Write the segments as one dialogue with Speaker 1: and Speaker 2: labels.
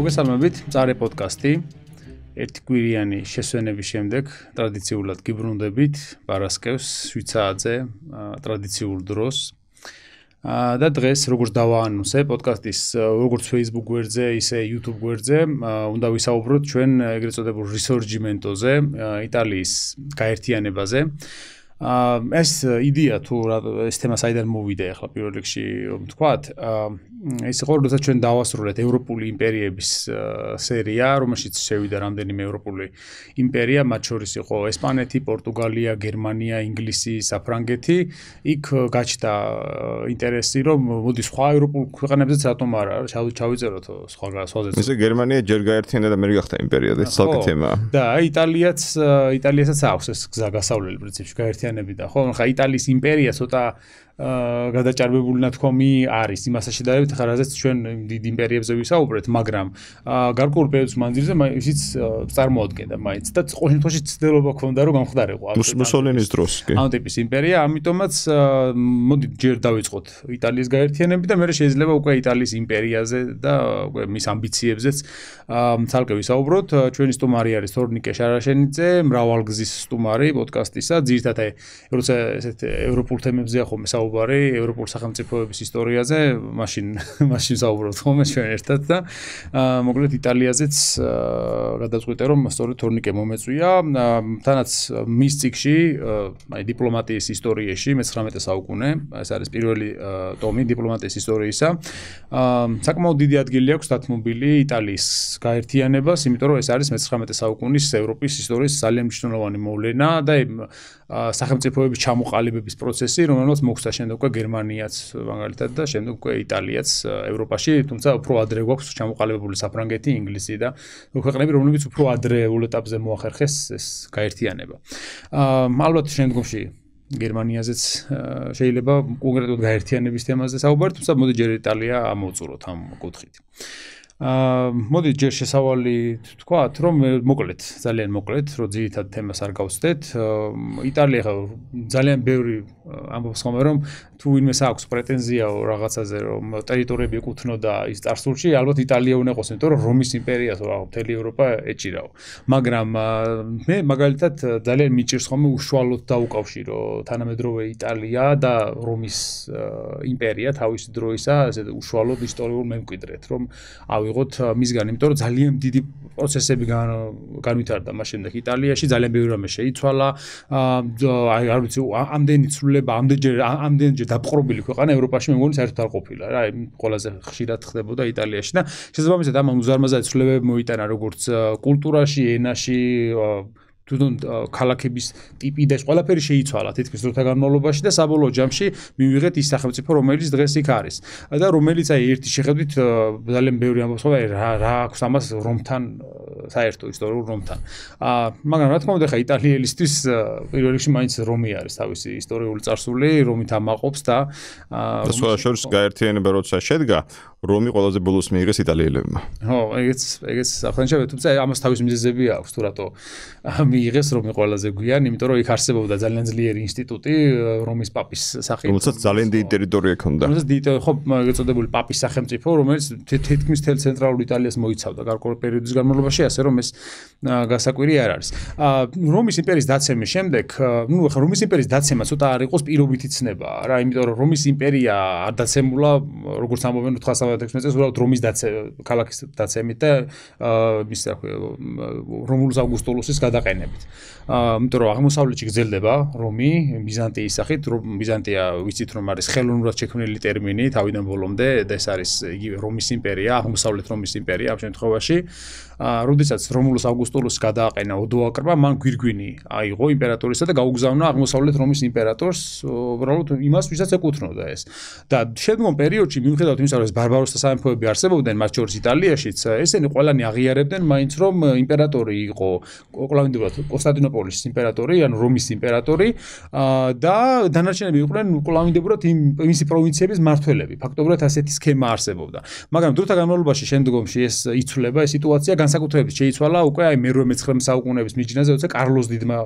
Speaker 1: მოგესალმებით, წარე პოდკასტი. ერთი კვირიანი შესვენების შემდეგ ტრადიციულად გიბრუნდებით პარასკევს შვიცაძე ტრადიციულ დროს. და დღეს როგორც დავაანონსე პოდკასტის როგორც Facebook გვერდზე, ისე YouTube გვერდზე, უნდა ვისაუბროთ ჩვენ ეგრეთ წოდებულ რესორჯიმენტოზე, იტალიის გაერთიანებაზე. აა ეს იდეა თუ ეს თემა საიდან მოვიდა ახლა პირველ რიგში ვთქვათ, აა ეს იყო როდესაც ჩვენ დავასრულეთ ევროპული იმპერიების სერია, რომელშიც შევიდა რამდენიმე ევროპული იმპერია, მათ შორის იყო ესპანეთი, პორტუგალია, გერმანია, ინგლისი, საფრანგეთი. იქ გაჩნდა ინტერესი, რომ მოდი სხვა ევროპულ ქვეყნებზეც რატომ არა, ჩავიწეროთ სხვა სხვაზეც.
Speaker 2: ესე გერმანია ჯერ გაერთიანდა და მე გახდა იმპერია და ეს ცალკე თემაა.
Speaker 1: და იტალიაც იტალიასაც აქვს ეს გზა გასავლელი პრინციპში გაერთიანებიდან, ხო? ხა იტალიის იმპერია ცოტა აა გადაჭარბებული ნათქვამი არის. იმასა შედარებით ხარ რაზეც ჩვენ დიდ იმპერიებზე ვისაუბრეთ, მაგრამ აა გარკვეულ პერიოდს მანძილზე ისიც წარმოადგენდა მაინც. და ყოველ შემთხვევაში ცდელობა ქონდა რომ გამხდარიყო.
Speaker 2: მუსოლინის დროს კი.
Speaker 1: ამ ტიპის იმპერია, ამიტომაც მოდი ჯერ დავიწყოთ იტალიის გაერთიანები და მეორე შეიძლება უკვე იტალიის იმპერიაზე და უკვე მის ამბიციებზეც აა ცალკე ვისაუბროთ. ჩვენი სტუმარი არის თორნიკე შარაშენიძე, მრავალგზის სტუმარი პოდკასტისა, ძირთადად როცა ესეთ ევროპულ თემებზე ახო მე საუბარი ევროპულ სახელმწიფოების ისტორიაზე, მაშინ მაშინ საუბრობთ ხოლმე ჩვენ ერთად და მოკლედ იტალიაზეც გადაწყვიტე რომ სწორედ თორნიკე მომეწვია. თანაც მის ციკში, აი დიპლომატიის ისტორიაში მე-19 საუკუნე, ეს არის პირველი ტომი დიპლომატიის ისტორიისა. საკმაოდ დიდი ადგილი აქვს დათმობილი იტალიის გაერთიანებას, იმიტომ რომ ეს არის მე-19 საუკუნის ევროპის ისტორიის ძალიან მნიშვნელოვანი მოვლენა და სახელმწიფოების ჩამოყალიბების პროცესი, რომელსაც მოხდა შემდეგ უკვე გერმანიაც მაგალითად და შემდეგ უკვე იტალიაც ევროპაში, თუმცა უფრო ადრე გვაქვს ჩამოყალიბებული საფრანგეთი, ინგლისი და ქვეყნები, რომლებიც უფრო ადრეულ ეტაპზე მოახერხეს ეს გაერთიანება. აა ალბათ შემდგომში გერმანიაზეც შეიძლება კონკრეტულად გაერთიანების თემაზე საუბართ, თუმცა მოდი ჯერ იტალია ამოვწუროთ ამ კუთხით. აა მოდი ჯერ შესავალი თქვათ რომ მოკლედ ძალიან მოკლედ რომ ძირითად თემას არ გავსდეთ იტალია ძალიან ბევრი ამბობს ხოლმე რომ თუ ვინმეს აქვს პრეტენზია რაღაცაზე რომ ტერიტორიები ეკუთვნოდა ის წარსულში ალბათ იტალია უნდა იყოს იმიტომ რომ რომის იმპერიას რა მთელი ევროპა ეჭირაო. მაგრამ მე მაგალითად ძალიან მიჭირს ხოლმე უშუალოდ დაუკავშირო თანამედროვე იტალია და რომის იმპერია თავისი დროისა ესე უშუალოდ ისტორიულ მემკვიდრეთ რომ ავი ავიღოთ მისგან, იმიტომ რომ ძალიან დიდი პროცესები განვითარდა მას შემდეგ იტალიაში, ძალიან ბევრი რამე შეიცვალა. აი არ ვიცი, ამდენი ცვლილება, ამდენჯერ ამდენჯერ დაპყრობილი ქვეყანა ევროპაში მე მგონი საერთოდ არ ყოფილა რა. აი ყველაზე ხშირად ხდებოდა იტალიაში და შესაბამისად ამ უზარმაზარი ცვლილებები მოიტანა როგორც კულტურაში, ენაში, თვითონ ქალაქების ტიპი და ეს ყველაფერი შეიცვალა თითქმის დროთა განმავლობაში და საბოლოო ჯამში მივიღეთ ის სახელმწიფო რომელიც დღეს იქ არის და რომელიც აი ერთი შეხედვით ძალიან ბევრი ამბობს ხოლმე რა რა აქვს ამას რომთან საერთო ისტორიულ რომთან აა მაგრამ რა თქმა უნდა ხა იტალიელისთვის პირველ რიგში მაინც რომი არის თავისი ისტორიული წარსული რომით ამაყობს და
Speaker 2: აა სხვა შორის გაერთიანება როცა შედგა რომი ყველაზე ბოლოს მიიღეს იტალიელებმა.
Speaker 1: ხო, ეგეც ეგეც ახლა თუმცა ამას თავის მიზეზები აქვს თუ რატო მიიღეს რომი ყველაზე გვიან, იმიტომ რომ იქ არსებობდა ძალიან ძლიერი ინსტიტუტი რომის პაპის სახით.
Speaker 2: რომელსაც ძალიან დიდი ტერიტორია ჰქონდა.
Speaker 1: რომელსაც დიდი ხო ეგეწოდებული პაპის სახელმწიფო, რომელიც თითქმის თელ ცენტრალურ იტალიას მოიცავდა გარკვეულ პერიოდის განმავლობაში, ასე რომ ეს გასაკვირი არ არის. აა რომის იმპერიის დაცემის შემდეგ, ნუ ახლა რომის იმპერიის დაცემა ცოტა არ იყოს პირობითი ცნება რა, იმიტომ რომ რომის იმპერია არ დაცემულა, როგორც ამბობენ 1916 წელს, უბრალოდ რომის დაცე ქალაქის დაცემით და აა მის რა ქვია რომულუს ავგუსტულუსის გადაყენებით. აა იმიტომ რომ აღმოსავლეთში გრძელდება რომი ბიზანტიის სახით, რომ ბიზანტია ვიცით რომ არის ხელოვნურად შექმნილი ტერმინი თავიდან ბოლომდე და ეს არის იგივე რომის იმპერია, აღმოსავლეთ რომის იმპერია ამ შემთხვევაში. როდესაც რომულუს ავგუსტულუსი გადააყენა ოდოაკრმა, მან გვირგვინი აიღო იმპერატორისა და გაუგზავნა აღმოსავლეთ რომის იმპერატორს, უბრალოდ იმას, ვისაც ეკუთვნოდა ეს. და შემდგომ პერიოდში მიუხედავად იმისა, რომ ეს ბარბაროსთა სამეფოები არსებობდნენ მათ შორის იტალიაშიც, ესენი ყველანი აღიარებდნენ მაინც რომ იმპერატორი იყო კოლავინდებათ კონსტანტინოპოლის იმპერატორი, ანუ რომის იმპერატორი და დანარჩენები იყვნენ კოლავინდებათ იმ მისი პროვინციების მართველები. ფაქტობრივად ასეთი სქემა არსებობდა. მაგრამ დროთა განმავლობაში შემდგომში ეს იცვლება, ეს სიტუაცია განსაკუთრებით შეიცვალა უკვე აი მე-19 საუკუნეების მიჯნაზე, როცა კარლოს დიდმა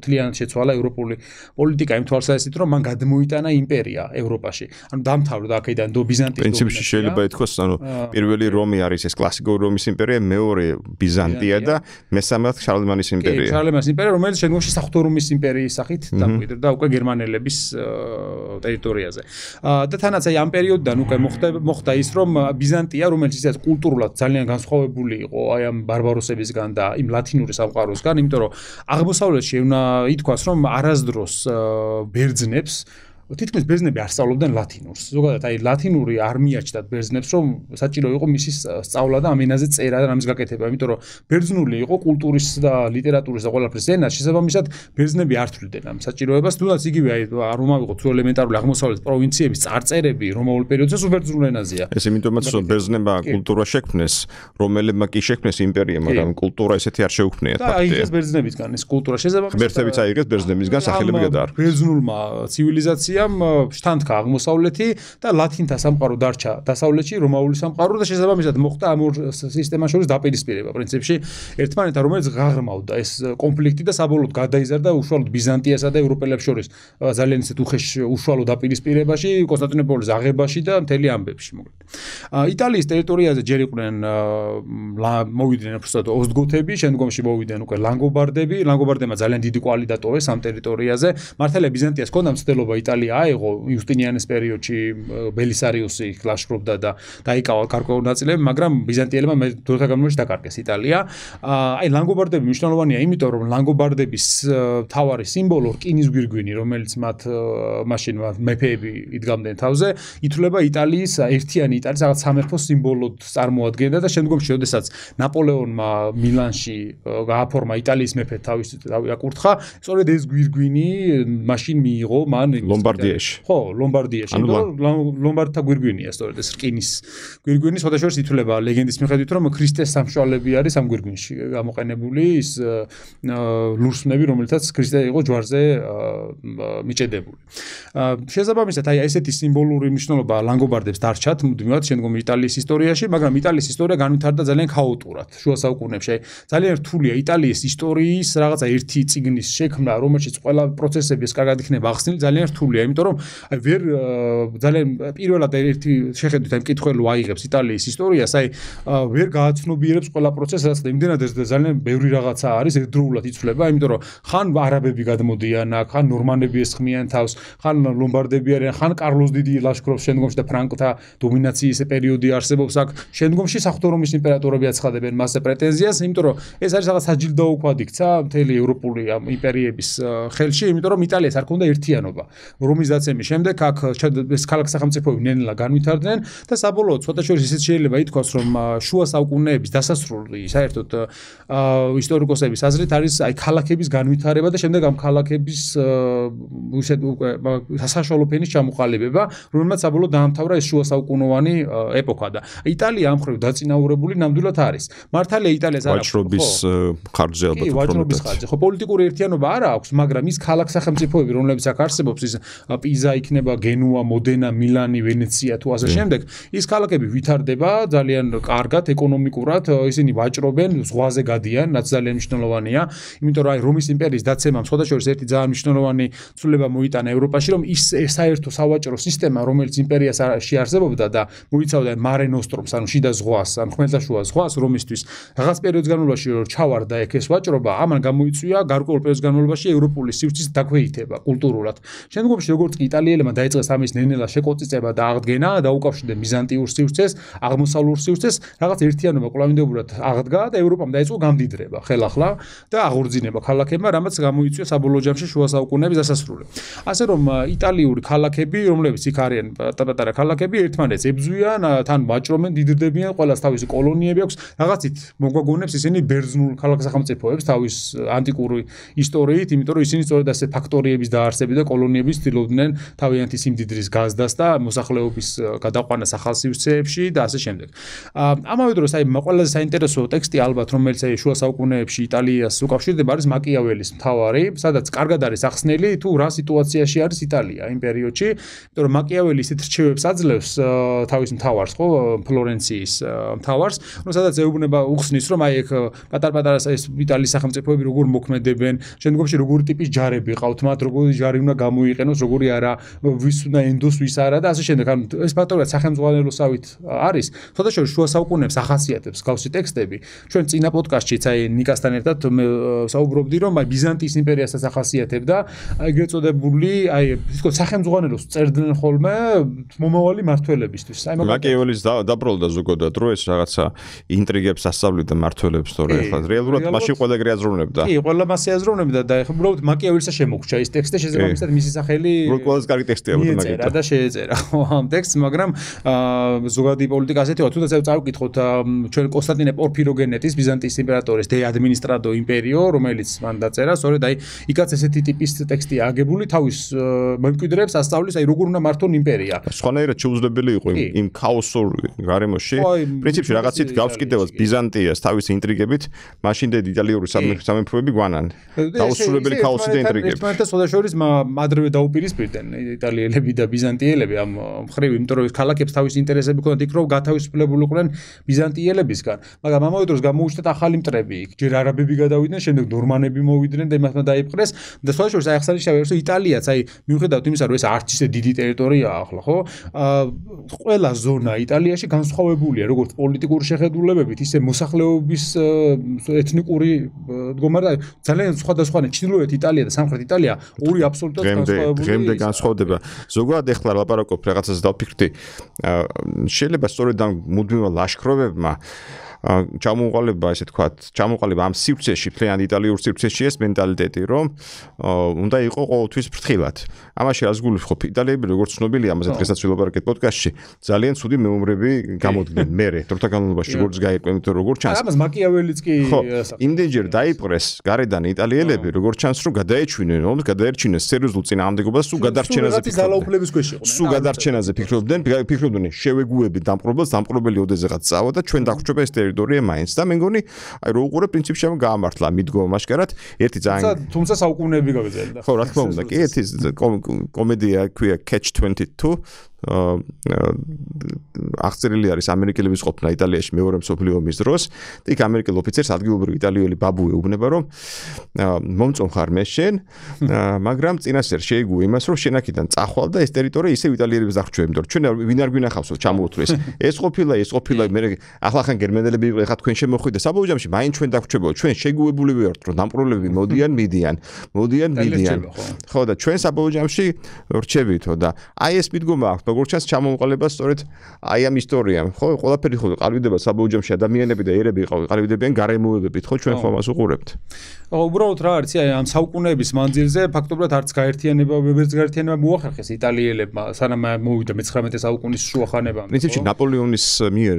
Speaker 1: მთლიანად შეცვალა ევროპული პოლიტიკა იმ თვალსაზრისით, რომ მან გადმოიტანა იმპერია ევროპაში. ანუ დამთავრდა აქედან დო ბიზანტიის
Speaker 2: პრინციპში შეიძლება ითქვას, ანუ პირველი რომი არის ეს კლასიკური რომის იმპერია, მეორე ბიზანტია და მესამე შარლემანის იმპერია.
Speaker 1: შარლემანის იმპერია, რომელიც შემდგომში საფრთხო რომის იმპერიის სახით დამკვიდრდა უკვე გერმანელების ტერიტორიაზე. და თანაც აი ამ პერიოდიდან უკვე მოხდა მოხდა ის, რომ ბიზანტია, რომელიც ისეთ კულტურულად ძალიან განსხვავებული იყო აი ამ ბარბაროსებისგან და იმ ლათინური სამყაროსგან, იმიტომ რომ აღმოსავლეთში უნდა ითქვას, რომ არასდროს ბერძნებს თითქმის ბერძნები არ სწავლობდნენ ლათინურს. ზოგადად აი ლათინური არ მიაჩნდათ ბერძნებს, რომ საჭირო იყო მისი სწავლა და ამენაზე წერა და ამის გაკეთება, იმიტომ რომ ბერძნული იყო კულტურის და ლიტერატურის და ყველაფრის ენა, შესაბამისად ბერძნები არ თვლიდნენ ამ საჭიროებას. თუნდაც იგივე აი არ უმავიღოთ თუ ელემენტარული აღმოსავლეთ პროვინციების წარწერები რომაულ პერიოდზე სუბერძნულ ენაზეა.
Speaker 2: ეს იმიტომაც რომ ბერძნებმა კულტურა შექმნეს, რომელებმა კი შექმნეს იმპერია, მაგრამ კულტურა ესეთი არ შეუქმნიათ.
Speaker 1: და აი ეს ბერძნებისგან ეს კულტურა შესაბამისად
Speaker 2: ბერძნებიც აიღეს ბერძნებისგან სახელები გადაარ.
Speaker 1: ბერძნულმა ცივილიზაციამ იმპერიამ შთანთქა აღმოსავლეთი და ლათინთა სამყარო დარჩა დასავლეთში რომაული სამყარო და შესაბამისად მოხდა ამ ორ სისტემას შორის დაპირისპირება პრინციპში. ერთმანეთთან რომელიც ღაღრმავდა ეს კონფლიქტი და საბოლოოდ გადაიზარდა უშუალოდ ბიზანტიასა და ევროპელებს შორის ძალიან ისეთ უხეშ უშუალო დაპირისპირებაში კონსტანტინოპოლის აღებაში და მთელი ამბებში მოკლედ. იტალიის ტერიტორიაზე ჯერ იყვნენ მოვიდნენ უბრალოდ ოსტგოთები შემდგომში მოვიდნენ უკვე ლანგობარდები. ლანგობარდებმა ძალიან დიდი კვალი დატოვეს ამ ტერიტორიაზე. მართალია ბიზანტიას ჰქონდა მცდელობა იტალიის ხელი აიღო იუსტინიანეს პერიოდში ბელისარიუსი ლაშქრობდა და დაიკავა გარკვეულ ნაწილები, მაგრამ ბიზანტიელებმა მე დროთა განმავლობაში დაკარგეს იტალია. აი ლანგობარდები მნიშვნელოვანია, იმიტომ რომ ლანგობარდების თავარი სიმბოლო რკინის გვირგვინი, რომელიც მათ მაშინ მეფეები იდგამდნენ თავზე, ითვლება იტალიის ერთიანი იტალიის რაღაც სამეფო სიმბოლოდ წარმოადგენდა და შემდგომში, როდესაც ნაპოლეონმა მილანში გააფორმა იტალიის მეფე თავის თავი აკურთხა, სწორედ ეს გვირგვინი მაშინ მიიღო მან
Speaker 2: ლომბარ ლომბარდიაში.
Speaker 1: ხო, ლომბარდიაში. ლომბარდთა გვირგვინია სწორედ ეს რკინის გვირგვინი, სხვათა შორის ითვლება ლეგენდის მიხედვით, რომ ქრისტეს სამშვალები არის ამ გვირგვინში გამოყენებული ის ლურსმნები, რომელთაც ქრისტე იყო ჯვარზე მიჭედებული. შესაბამისად, აი ესეთი სიმბოლური მნიშვნელობა ლანგობარდებს დარჩათ მუდმივად შემდგომ იტალიის ისტორიაში, მაგრამ იტალიის ისტორია განვითარდა ძალიან ქაოტურად შუა საუკუნეებში. ძალიან რთულია იტალიის ისტორიის რაღაცა ერთი ციგნის შექმნა, რომელშიც ყველა პროცესები ეს კარგად იქნება ახსნილი, ძალიან რთულია. იმიტომ რომ აი ვერ ძალიან პირველად ერთი შეხედვით აი მკითხველო აიღებს იტალიის ისტორიას, აი ვერ გააცნობიერებს ყველა პროცესს, რაც იმდენად ეს ძალიან ბევრი რაღაცა არის, ერთდროულად იცვლება, იმიტომ რომ ხან არაბები გადმოდიან აქ, ხან ნორმანები ესხმიან თავს, ხან ლომბარდები არიან, ხან კარლოს დიდი ლაშქრობს შემდგომში და ფრანკთა დომინაციის პერიოდი არსებობს აქ, შემდგომში საფრთხო რომის იმპერატორები აცხადებენ მასზე პრეტენზიას, იმიტომ რომ ეს არის რაღაც საჯილდო უხვად იქცა მთელი ევროპული იმპერიების ხელში, იმიტომ რომ იტალიას არ ქონდა ერთიანობა. რომის დაცემის შემდეგ აქ ეს ქალაქ სახელმწიფოები ნენელა განვითარდნენ და საბოლოოდ ცოტა შორის ისიც შეიძლება ითქვას რომ შუა საუკუნეების დასასრული საერთოდ ისტორიკოსების აზრით არის აი ქალაქების განვითარება და შემდეგ ამ ქალაქების ისეთ უკვე სასაშუალო ფენის ჩამოყალიბება რომელმაც საბოლოოდ დაამთავრა ეს შუა საუკუნოვანი ეპოქა და იტალია ამ ხრივ დაწინაურებული ნამდვილად არის. მართალია იტალიას
Speaker 2: არ აქვს ვაჭრობის ხარჯზე ალბათ უფრო
Speaker 1: ვაჭრობის ხარჯზე. ხო პოლიტიკური ერთიანობა არა აქვს მაგრამ ის ქალაქ სახელმწიფოები რომლებიც აქ არსებობს ის პიზა იქნება, გენუა, მოდენა, მილანი, ვენეცია თუ ასე შემდეგ, ის ქალაქები ვითარდება ძალიან კარგად ეკონომიკურად, ისინი ვაჭრობენ, ზღვაზე გადიან, რაც ძალიან მნიშვნელოვანია, იმიტომ რომ აი რომის იმპერიის დაცემამ სხვადასხვა ერთი ძალიან მნიშვნელოვანი ცვლილება მოიტანა ევროპაში, რომ ის საერთო სავაჭრო სისტემა, რომელიც იმპერიაში არსებობდა და მოიცავდა მარე ნოსტრომს, ანუ შიდა ზღვას, ან ხმელთაშუა ზღვას, რომისთვის რაღაც პერიოდის განმავლობაში რომ ჩავარდა ეგ ეს ვაჭრობა, ამან გამოიწვია გარკვეულ პერიოდის განმავლობაში ევროპული სივრცის დაქვეითება კულტურულად. შემდგომში როგორც კი იტალიელებმა დაიწყეს ამის ნენელა შეკოწიწება და აღდგენა და უკავშირდნენ ბიზანტიურ სივრცეს, აღმოსავლურ სივრცეს, რაღაც ერთიანობა კვლავინდებურად აღდგა და ევროპამ დაიწყო გამდიდრება ხელახლა და აღორძინება ქალაქებმა, რამაც გამოიწვია საბოლოო ჯამში შუა საუკუნეების დასასრული. ასე რომ იტალიური ქალაქები, რომლებიც იქ არიან პატარა ქალაქები, ერთმანეთს ებზვიან, თან ვაჭრობენ, დიდრდებიან, ყოველას თავისი კოლონიები აქვს, რაღაცით მოგვაგონებს ისინი ბერძნულ ქალაქ სახელმწიფოებს თავის ანტიკური ისტორიით, იმიტომ რომ ისინი სწორედ ასე ფაქტორიების დაარსები და კოლონიების ცდილობდნენ თავიანთი სიმდიდრის გაზდას და მოსახლეობის გადაყვანას ახალ სივრცეებში და ასე შემდეგ. ამავე დროს აი ყველაზე საინტერესო ტექსტი ალბათ რომელიც აი შუა საუკუნეებში იტალიას უკავშირდება არის მაკიაველის მთავარი, სადაც კარგად არის ახსნელი თუ რა სიტუაციაში არის იტალია იმ პერიოდში, იმიტომ რომ მაკიაველი ისეთ რჩევებს აძლევს თავის მთავარს, ხო, ფლორენციის მთავარს, ну სადაც ეუბნება უხსნის რომ აი ეგ პატარ-პატარა ეს იტალიის სახელმწიფოები როგორ მოქმედებენ, შემდგომში როგორი ტიპის ჯარები ყავთ მათ, როგორი ჯარი უნდა გამოიყენოს, როგორი არა, ვის უნდა ენდოს, ვის არა და ასე შემდეგ. ანუ ეს ფაქტორია სახელმძღვანელოსავით არის. თორე შუა საუკუნეებს ახასიათებს გავსი ტექსტები. ჩვენ წინა პოდკასტშიც აი ნიკასთან ერთად საუბრობდი რომ აი ბიზანტიის იმპერიასაც ახასიათებდა, ეგრეთ წოდებული აი თქო სახელმძღვანელოს წერდნენ ხოლმე მომავალი მართველებისთვის. აი
Speaker 2: მაგიეველის დაბრუნდა ზოგადად რო ეს რაღაცა ინტრიგებს ასწავლიდა მართველებს თორე ახლა რეალურად მაშინ ყველა ეგრე აზროვნებდა.
Speaker 1: კი, ყველა მასე აზროვნებდა და ეხლა უბრალოდ მაკიაველისა შემოგჩა ის ტექსტი შეიძლება მისად მისი სახელი
Speaker 2: უბრალოდ კარგი ტექსტია
Speaker 1: მაგრამ მაგით და შეეწერა ამ ტექსტს მაგრამ ზოგადი პოლიტიკა ასეთია თუნდაც წავკითხოთ ჩვენ კონსტანტინე პორფიროგენეტის ბიზანტიის იმპერატორის დე ადმინისტრადო იმპერიო რომელიც მან დაწერა სწორედ აი იქაც ესეთი ტიპის ტექსტი აგებული თავის მემკვიდრეებს ასწავლის აი როგორ უნდა მართონ იმპერია
Speaker 2: სხვანაირად შეუძლებელი იყო იმ ქაოსურ გარემოში პრინციპში რაღაცით გავს კიდევაც ბიზანტიას თავის ინტრიგებით მაშინ დე იტალიური სამეფოები გვანან დაუსრულებელი ქაოსი და ინტრიგები
Speaker 1: ერთმანეთს შესაძლოა მადრევე დაუპირისპირდნენ იტალიელები და ბიზანტიელები ამ მხრივ, იმიტომ რომ ქალაქებს თავის ინტერესები ქონდათ იქ რომ გათავისუფლებულიყვნენ ბიზანტიელებისგან, მაგრამ ამავე დროს გამოუჩნდათ ახალი მტრები იქ. ჯერ არაბები გადავიდნენ, შემდეგ ნორმანები მოვიდნენ და იმათმა დაიპყრეს და შესაძლოა აი ახსანიშნავია რომ იტალიაც აი მიუხედავად იმისა რომ ეს არც ისე დიდი ტერიტორიაა ახლა, ხო? აა ყველა ზონა იტალიაში განსხვავებულია, როგორც პოლიტიკური შეხედულებებით, ისე მოსახლეობის ეთნიკური მდგომარეობა ძალიან სხვადასხვაა ჩრდილოეთ იტალია და სამხრეთ იტალია ორი აბსოლუტურად
Speaker 2: განსხვავებული დღემდე განსხვავდება. ზოგადად ეხლა ლაპარაკობ რაღაცას დავფიქრდი. შეიძლება სწორედ ამ მუდმივ ლაშქრობებმა ჩამოყალიბება ესე თქვა ჩამოყალიბება ამ სივრცეში ფრენ იტალიურ სივრცეში ეს მენტალიტეტი რომ უნდა იყო ყოველთვის ფრთხილად ამაში რაზგული ხო იტალიები როგორც ცნობილია ამაზე დღესაც ვილაპარაკეთ პოდკასტში ძალიან ცუდი მეომრები გამოდგნენ მე დროთა განმავლობაში როგორც გაიყვნენ თუ როგორც ჩანს.
Speaker 1: ამას მაკიაველიც კი
Speaker 2: იმდენჯერ დაიპყრეს გარედან იტალიელები როგორც ჩანს რომ გადაეჩვინენ რომ გადაერჩინეს სერიოზულ წინააღმდეგობას სულ გადარჩენაზე
Speaker 1: ფიქრობდნენ.
Speaker 2: სულ გადარჩენაზე ფიქრობდნენ ფიქრობდნენ შევეგუები დამპყრობელს დამპყრობელი ოდესღაც წავა და ჩვენ დაგვჭობა ეს ტერიტორია მაინც. და მე მგონი აი რო უყურე პრინციპში ამ გაამართლა მიდგომა მასკარად ერთი
Speaker 1: ძალიან თუმცა საუკუნეები გაგზელდა
Speaker 2: ხო რა თქმა უნდა კი ერთი comedia queer Catch-22 აღწერილი არის ამერიკელების ყოფნა იტალიაში მეორე მსოფლიო ომის დროს. და იქ ამერიკელ ოფიცერს ადგილობრივი იტალიელი ბაბუე უბნება რომ მომწონხარ მე შენ მაგრამ წინასწარ შეიგუ იმას რომ შენ აქედან წახვალ და ეს ტერიტორია ისე იტალიელებს აღჩვევ იმიტომ რომ ჩვენ ვინ არ გვინახავსო ჩამოუთვლეს ეს. ყოფილა ეს ყოფილა მე ახლა ხან გერმანელები იყო ეხა თქვენ შემოხვიდე საბოჯამში მაინ ჩვენ დაგჩვებო ჩვენ შეგუებული ვართ რომ დამპრობლემები მოდიან მიდიან. მოდიან მიდიან. ხო და ჩვენ საბოჯამში რჩევითო და აი ეს მიდგომა აქვს როგორც ჩანს ჩამოუყალიბება სწორედ აი ამ ისტორიამ ხო ყველაფერი ხო ყალიბდება საბოჯამში ადამიანები და ერები ყალიბდებიან გარემოებებით ხო ჩვენ ხომ ამას უყურებთ.
Speaker 1: ხო უბრალოდ რა არის აი ამ საუკუნეების მანძილზე ფაქტობრივად არც გაერთიანება ვერც გაერთიანება მოახერხეს იტალიელებმა სანამ მოვიდა მე-19 საუკუნის შუახანებამდე
Speaker 2: პრინციპში ნაპოლეონის მიერ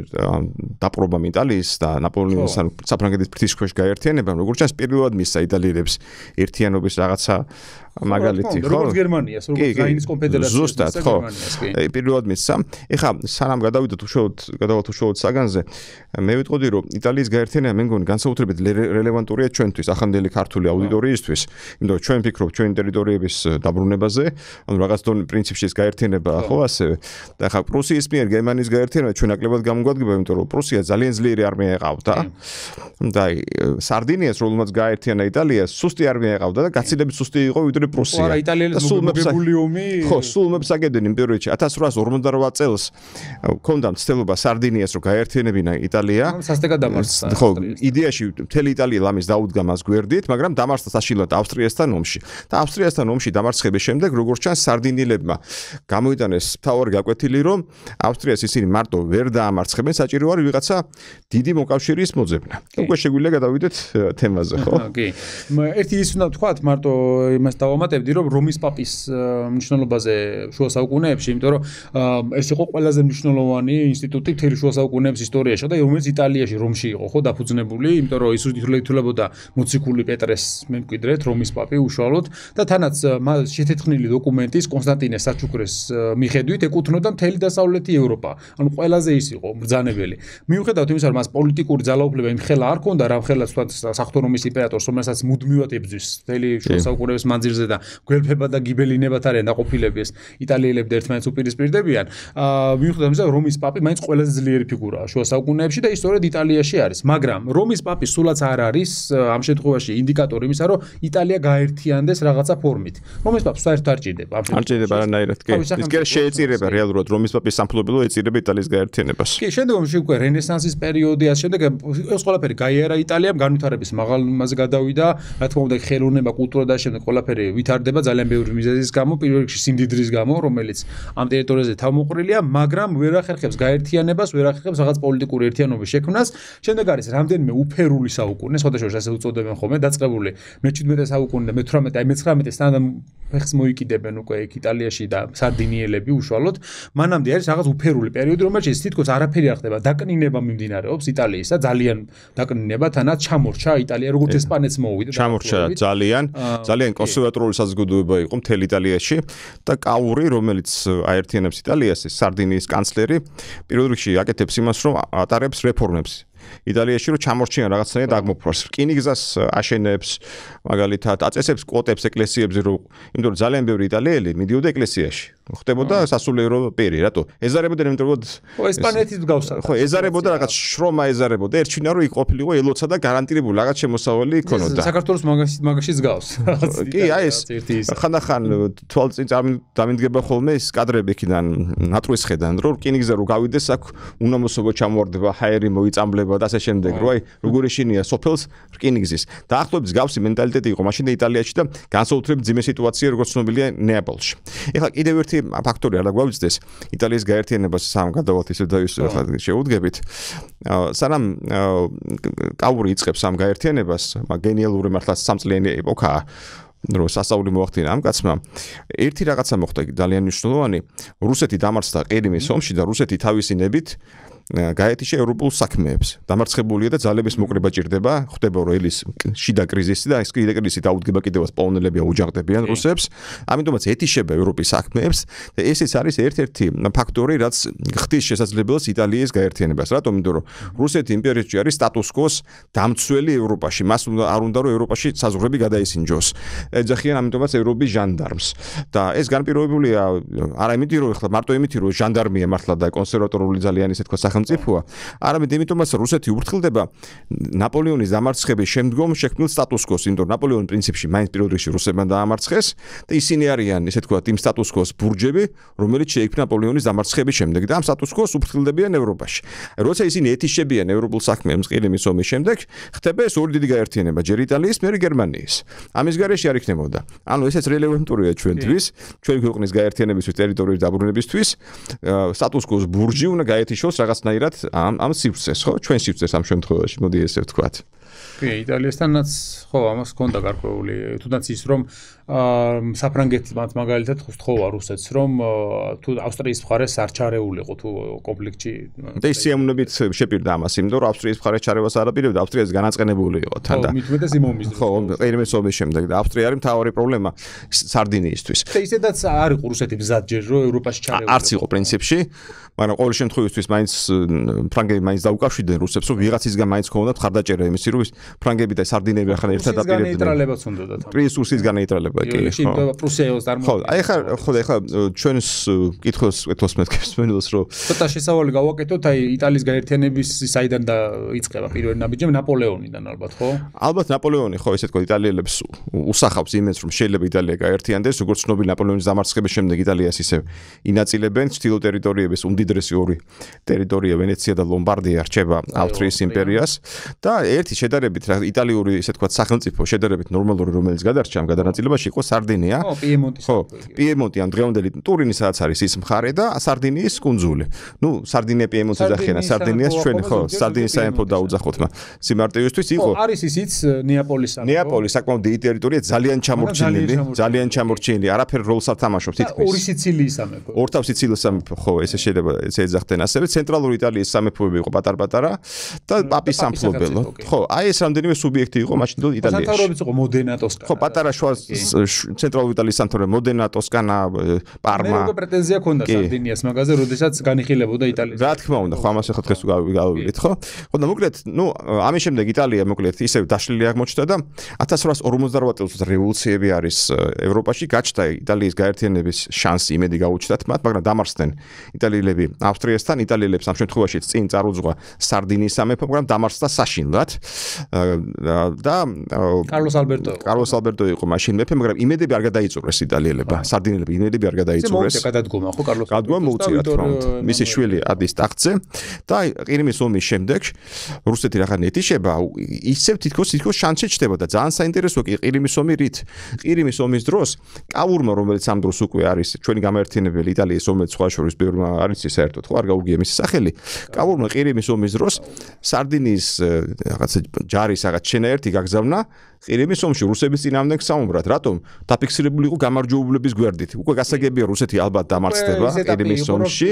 Speaker 2: დაპყრობამ იტალიის და ნაპოლეონის ან საფრანგეთის ფრთისქვეშ გაერთიანებამ როგორც ჩანს პირველად მისცა იტალიელებს ერთიანობის რაღაცა მაგალითი ხო?
Speaker 1: როგორც გერმანიას როგორც რაინის კონფედერაცია
Speaker 2: ზუსტად ხო. პირველად მისცა ეხლა სანამ გადავიდოთ უშუალოდ გადავალთ უშუალოდ საგანზე მე ვიტყოდი რომ იტალიის გაერთიანება მე მგონი განსაკუთრებით რელევანტურია ჩვენთვის ახანდელი ქართული აუდიტორიისთვის. იმიტომ რომ ჩვენ ფიქრობთ ჩვენი ტერიტორიების დაბრუნებაზე ანუ რაღაც დონ პრინციპში ეს გაერთიანება ხო. ასე და ახლა პრუსიის მიერ გერმანიის გაერთიანება ჩვენ ნაკლებად გამოგვადგება იმიტომ რომ პრუსია ძალიან ძლიერი არმია ეყავდა. და სარდინიას რომელმაც გაერთიანა იტალია სუსტი არმია ეყავდა და გაცილებით სუსტი იყო ვიდრე მეორე პრუსია.
Speaker 1: არა, იტალიელებს მოგებული ომი.
Speaker 2: ხო, სულ მეფსაგედენ იმ პერიოდში 1858 წელს ქონდა მცდელობა სარდინიას რომ გაერთიანებინა იტალია.
Speaker 1: სასტიკად დამარცხდა.
Speaker 2: ხო, იდეაში მთელი იტალია ლამის დაუდგა მას გვერდით, მაგრამ დამარცხდა საშინლად ავსტრიასთან ომში. და ავსტრიასთან ომში დამარცხების შემდეგ როგორც ჩანს სარდინიელებმა გამოიტანეს თავარი გაკვეთილი რომ ავსტრიას ისინი მარტო ვერ დაამარცხებენ, საჭირო არის ვიღაცა დიდი მოკავშირის მოძებნა. უკვე შეგვიძლია გადავიდეთ თემაზე, ხო?
Speaker 1: კი. ერთი ის უნდა ვთქვა მარტო იმას დავა დავამატებდი რომ რომის პაპის მნიშვნელობაზე შუა საუკუნეებში, იმიტომ რომ ეს იყო ყველაზე მნიშვნელოვანი ინსტიტუტი თელი შუა საუკუნეების ისტორიაში და რომელიც იტალიაში რომში იყო ხო დაფუძნებული, იმიტომ რომ ის უთვლებოდა მოციქული პეტრეს მემკვიდრეთ რომის პაპი უშუალოდ და თანაც შეთეთხნილი დოკუმენტის კონსტანტინე საჩუქრეს მიხედვით ეკუთვნოდა მთელი დასავლეთი ევროპა. ანუ ყველაზე ის იყო ბრძანებელი. მიუხედავად იმისა, რომ მას პოლიტიკური ძალაუფლება იმ ხელა არ ქონდა, რა ხელაც თქვა საღვთო რომის იმპერატორს, რომელსაც მუდმივად ებძვის მთელი შუა საუკუნეების მანძილზე და გველფება და გიბელინებად არიან დაყოფილები ეს იტალიელები ერთმანეთს უპირისპირდებიან. აა მიუხედავად იმისა, რომ რომის პაპი მაინც ყველაზე ძლიერი ფიგურაა შუა საუკუნეებში და ისტორიად იტალიაში არის, მაგრამ რომის პაპი სულაც არ არის ამ შემთხვევაში ინდიკატორი იმისა, რომ იტალია გაერთიანდეს რაღაცა ფორმით. რომის პაპს საერთოდ არ ჭირდება ამ
Speaker 2: შემთხვევაში. არ ჭირდება არანაირად, კი. ის კი შეეწირება რეალურად რომის პაპის სამფლობელო ეწირება იტალიის გაერთიანებას.
Speaker 1: კი, შემდგომში უკვე რენესანსის პერიოდი ასე შემდეგ ეს ყველაფერი გაიარა იტალიამ განვითარების მაღალ მასზე გადავიდა, რა თქმა უნდა, ხელოვნება, კულტურა და შემდეგ ყველაფერი ვითარდება ძალიან ბევრი მიზეზის გამო, პირველ რიგში სიმდიდრის გამო, რომელიც ამ ტერიტორიაზე თავმოყრილია, მაგრამ ვერ ახერხებს გაერთიანებას, ვერ ახერხებს რაღაც პოლიტიკური ერთიანობის შექმნას. შემდეგ არის რამდენიმე უფერული საუკუნე, სხვადასხვა ასე უწოდებენ ხოლმე, დაწყებული მე-17 საუკუნე და მე-18, აი მე-19 სტანდარტ ფეხს მოიკიდებენ უკვე იქ იტალიაში და სარდინიელები უშუალოდ. მანამდე არის რაღაც უფერული პერიოდი, რომელშიც თითქოს არაფერი არ ხდება, დაკნინება მიმდინარეობს იტალიისა, ძალიან დაკნინება, თანაც ჩამორჩა იტალია, როგორც ესპანეთს მოუვიდა.
Speaker 2: ჩამორჩა ძალიან, ძალიან კონსერვატორული საზოგადოება იყო მთელ იტალიაში და კაური, რომელიც აერთიანებს იტალიას, სარდინიის კანცლერი, პირველ რიგში აკეთებს იმას, რომ ატარებს რეფორმებს იტალიაში რომ ჩამორჩიან რაღაცნაირად აღმოფხვრას რკინიგზას აშენებს მაგალითად აწესებს კვოტებს ეკლესიებზე რომ იმიტომ რომ ძალიან ბევრი იტალიელი მიდიოდა ეკლესიაში ხდებოდა სასულიერო პირი, რატო? ეზარებოდა რომ
Speaker 1: ხო ესპანეთის გავს.
Speaker 2: ხო, ეზარებოდა რაღაც შრომა ეზარებოდა, ერჩვინა რომ იქ ყოფილიყო ელოცა და გარანტირებული რაღაც შემოსავალი იქონოდა.
Speaker 1: საქართველოს მაგაში მაგაშიც გავს.
Speaker 2: კი, აი ეს ხანდახან თვალწინ დამინდგება ხოლმე ეს კადრები იქიდან ნატრის ხედან, რომ რკინიგზა რო გავიდეს აქ უნამოსობა ჩამოვარდება, ჰაერი მოიწამლება და ასე შემდეგ, რო აი როგორი შინია სოფელს რკინიგზის. დაახლოებით გავსი მენტალიტეტი იყო მაშინ იტალიაში და განსაკუთრებით ძიმე სიტუაცია როგორც ცნობილია ნეაპოლში. ეხლა კიდევ ერთი ერთი ფაქტორი არ დაგვაგვიძდეს იტალიის გაერთიანებას სამ გადავალთ ისე და ისე ხა შეუდგებით სანამ კაური იწખებს ამ გაერთიანებას გენიალური მართლა სამწლიანი ეპოქაა რო სასწაული მოახდინა ამ კაცმა. ერთი რაღაცა მოხდა ძალიან მნიშვნელოვანი. რუსეთი დამარცხდა ყირიმის ომში და რუსეთი თავისი ნებით გაეთიშა ევროპულ საქმეებს. დამარცხებულია და ძალების მოკრება ჭირდება, ხდება რომ ელის შიდა კრიზისი და ეს კიდე კრიზისი დაუდგება კიდევაც პოლონელები აუჯაღდებიან რუსებს. ამიტომაც ეთიშება ევროპის საქმეებს და ესეც არის ერთ-ერთი ფაქტორი, რაც ხდის შესაძლებელს იტალიის გაერთიანებას. რატომ? იმიტომ რომ რუსეთი იმპერიაში არის სტატუს-კვოს დამცველი ევროპაში. მას არ უნდა რომ ევროპაში საზღვრები გადაისინჯოს. ეძახიან ამიტომაც ევროპის ჟანდარმს. და ეს განპირობებულია არა იმითი რომ ეხლა მარტო იმითი რომ ჟანდარმია მართლა და კონსერვატორული ძალიან ისე თქვა სახელმწიფოა. არამედ იმიტომაც რუსეთი ურთილდება ნაპოლეონის დამარცხების შემდგომ შექმნილ სტატუს-კვოს, იმიტომ რომ ნაპოლეონი პრინციპში მაინც პირველ რიგში რუსებმა დაამარცხეს და ისინი არიან, ესე თქვა, იმ სტატუს-კვოს ბურჯები, რომელიც შეიქმნა ნაპოლეონის დამარცხების შემდეგ და ამ სტატუს-კვოს ურთილდებიან ევროპაში. როცა ისინი ეთიშებიან ევროპულ საქმეებს ყირიმის ომის შემდეგ, ხდება ეს ორი დიდი გაერთიანება, ჯერ იტალიის, მერე გერმანიის. ამის გარეშე არ იქნებოდა. ანუ ესეც რელევანტურია ჩვენთვის, ჩვენი ქვეყნის გაერთიანებისთვის, ტერიტორიის დაბრუნებისთვის, სტატუს-კვოს ბურჯი უნდა გაეთიშოს რაღაც რაღაცნაირად ამ ამ სივრცეს, ხო? ჩვენ სივრცეს ამ შემთხვევაში, მოდი ესე ვთქვათ.
Speaker 1: კი, იტალიასთანაც ხო, ამას ჰქონდა გარკვეული, თუნდაც ის რომ აა საფრანგეთის მათ მაგალითად ხსთხოვა რუსეთს, რომ თუ ავსტრიის მხარეს არ ჩარეულიყო თუ კონფლიქტში.
Speaker 2: და ის სიამოვნებით შეპირდა ამას, იმიტომ რომ ავსტრიის მხარეს ჩარევას არ აპირებდა, ავსტრიას განაწყენებული იყო თან და.
Speaker 1: მithumetes იმომის
Speaker 2: დროს. ხო, ყირიმის ომის შემდეგ და ავსტრია არის მთავარი პრობლემა სარდინიისთვის.
Speaker 1: და ისედაც არ იყო რუსეთი მზად ჯერ რომ ევროპაში ჩარეულიყო.
Speaker 2: არც იყო პრინციპში, მაგრამ ყოველ შემთხვევაში მაინც ფრანგები მაინც დაუკავშირდნენ რუსებს, რომ ვიღაცისგან მაინც ქონდათ ხარდაჭერა იმისი, რომ ფრანგები და სარდინები ახლა ერთად
Speaker 1: აპირებდნენ. ნეიტრალებაც უნდათ.
Speaker 2: პრინციპის განეიტრალება კი.
Speaker 1: ხო, პრუსიაოს
Speaker 2: წარმო. ხო, აი ხა ხო, ეხლა ჩვენს კითხოს ეთოს მეთქეს მენელს, რომ
Speaker 1: ცოტა შესავალი გავაკეთოთ, აი იტალიის გაერთიანების საიდან და იწყება პირველი ნაბიჯი ნაპოლეონიდან ალბათ, ხო?
Speaker 2: ალბათ ნაპოლეონი, ხო, ესე თქო, იტალიელებს უსახავს იმენს, რომ შეიძლება იტალია გაერთიანდეს, როგორც ცნობილი ნაპოლეონის დამარცხების შემდეგ იტალიას ისე ინაწილებენ ჩtildeო ტერიტორიების უმდიდრესი ორი ტერიტორია ვენეცია და ლომბარდია რჩება ავსტრიის იმპერიას და ერთი შედარებით იტალიური ესე თქვა სახელმწიფო შედარებით ნორმალური რომელიც გადარჩა ამ გადანაწილებაში იყო სარდინია.
Speaker 1: ხო, პიემონტი.
Speaker 2: ხო, პიემონტი ამ დღევანდელი ტურინი სადაც არის ის მხარე და სარდინიის კუნძული. ნუ სარდინია პიემონტი დახენა, სარდინიას ჩვენ ხო, სარდინიის სამეფო დაუძახოთ, მაგრამ სიმარტივისთვის იყო
Speaker 1: ხო, არის ისიც ნეაპოლის სამეფო.
Speaker 2: ნეაპოლის საკმაოდ დიდი ტერიტორია ძალიან ჩამორჩენილი, ძალიან ჩამორჩენილი, არაფერ როლს არ თამაშობს თითქმის.
Speaker 1: ორი სიცილიის სამეფო.
Speaker 2: ორთავ სიცილიის სამეფო, ხო, ესე შეიძლება ესე ეძახდნენ ასევე ცენტრალური იტალიის სამეფოები იყო პატარ-პატარა და პაპის სამფლობელო. ხო, აი ეს რამდენიმე სუბიექტი იყო მაშინ თო იტალიაში.
Speaker 1: სანტოროებიც იყო მოდენა ტოსკანა.
Speaker 2: ხო, პატარა შუა ცენტრალური იტალიის სანტორე მოდენა ტოსკანა პარმა.
Speaker 1: მე როგორ პრეტენზია ქონდა სარდინიას მაგაზე, როდესაც განიხილებოდა იტალიის.
Speaker 2: რა თქმა უნდა, ხო, ამას ახლა დღეს გავიგავით, ხო? ხო, და მოკლედ, ნუ ამის შემდეგ იტალია მოკლედ ისევ დაშლილი აღმოჩნდა და 1858 წელს რევოლუციები არის ევროპაში, გაჩნდა იტალიის გაერთიანების შანსი, იმედი გაუჩნდათ მათ, მაგრამ დამარცხდნენ იტალიელები ავსტრიასთან, იტალიელებს ამ შემთხვევაში წინ წარუძღვა სარდინიის სამეფო, მაგრამ დამარცხდა საშინლად. და
Speaker 1: კარლოს ალბერტო
Speaker 2: კარლოს ალბერტო იყო მაშინ მეფე, მაგრამ იმედები არ გადაიწურეს იტალიელებმა, სარდინიელები იმედები არ გადაიწურეს.
Speaker 1: ეს გადადგომა ხო კარლოს
Speaker 2: გადადგომა მოუწია თქმა უნდა. მისი შვილი ადის ტახტზე და ყირიმის ომის შემდეგ რუსეთი რაღაც ნეტიშება, ისევ თითქოს თითქოს შანსი ჩდება და ძალიან საინტერესოა კი ყირიმის ომი რით. ყირიმის ომის დროს კაურმა, რომელიც ამ დროს უკვე არის ჩვენი გამაერთიანებელი იტალიის ომის სხვა შორის ბევრმა არის საერთოდ ხო არ გაუგია მისი სახელი. კაურმა ყირიმის ომის დროს სარდინიის რაღაც ჯარის რაღაც შენაერთი გაგზავნა ყირიმის ომში რუსების წინააღმდეგ საუბრად. რატომ? დაფიქსირებული იყო გამარჯვებულების გვერდით. უკვე გასაგებია რუსეთი ალბათ დამარცხდება ყირიმის ომში.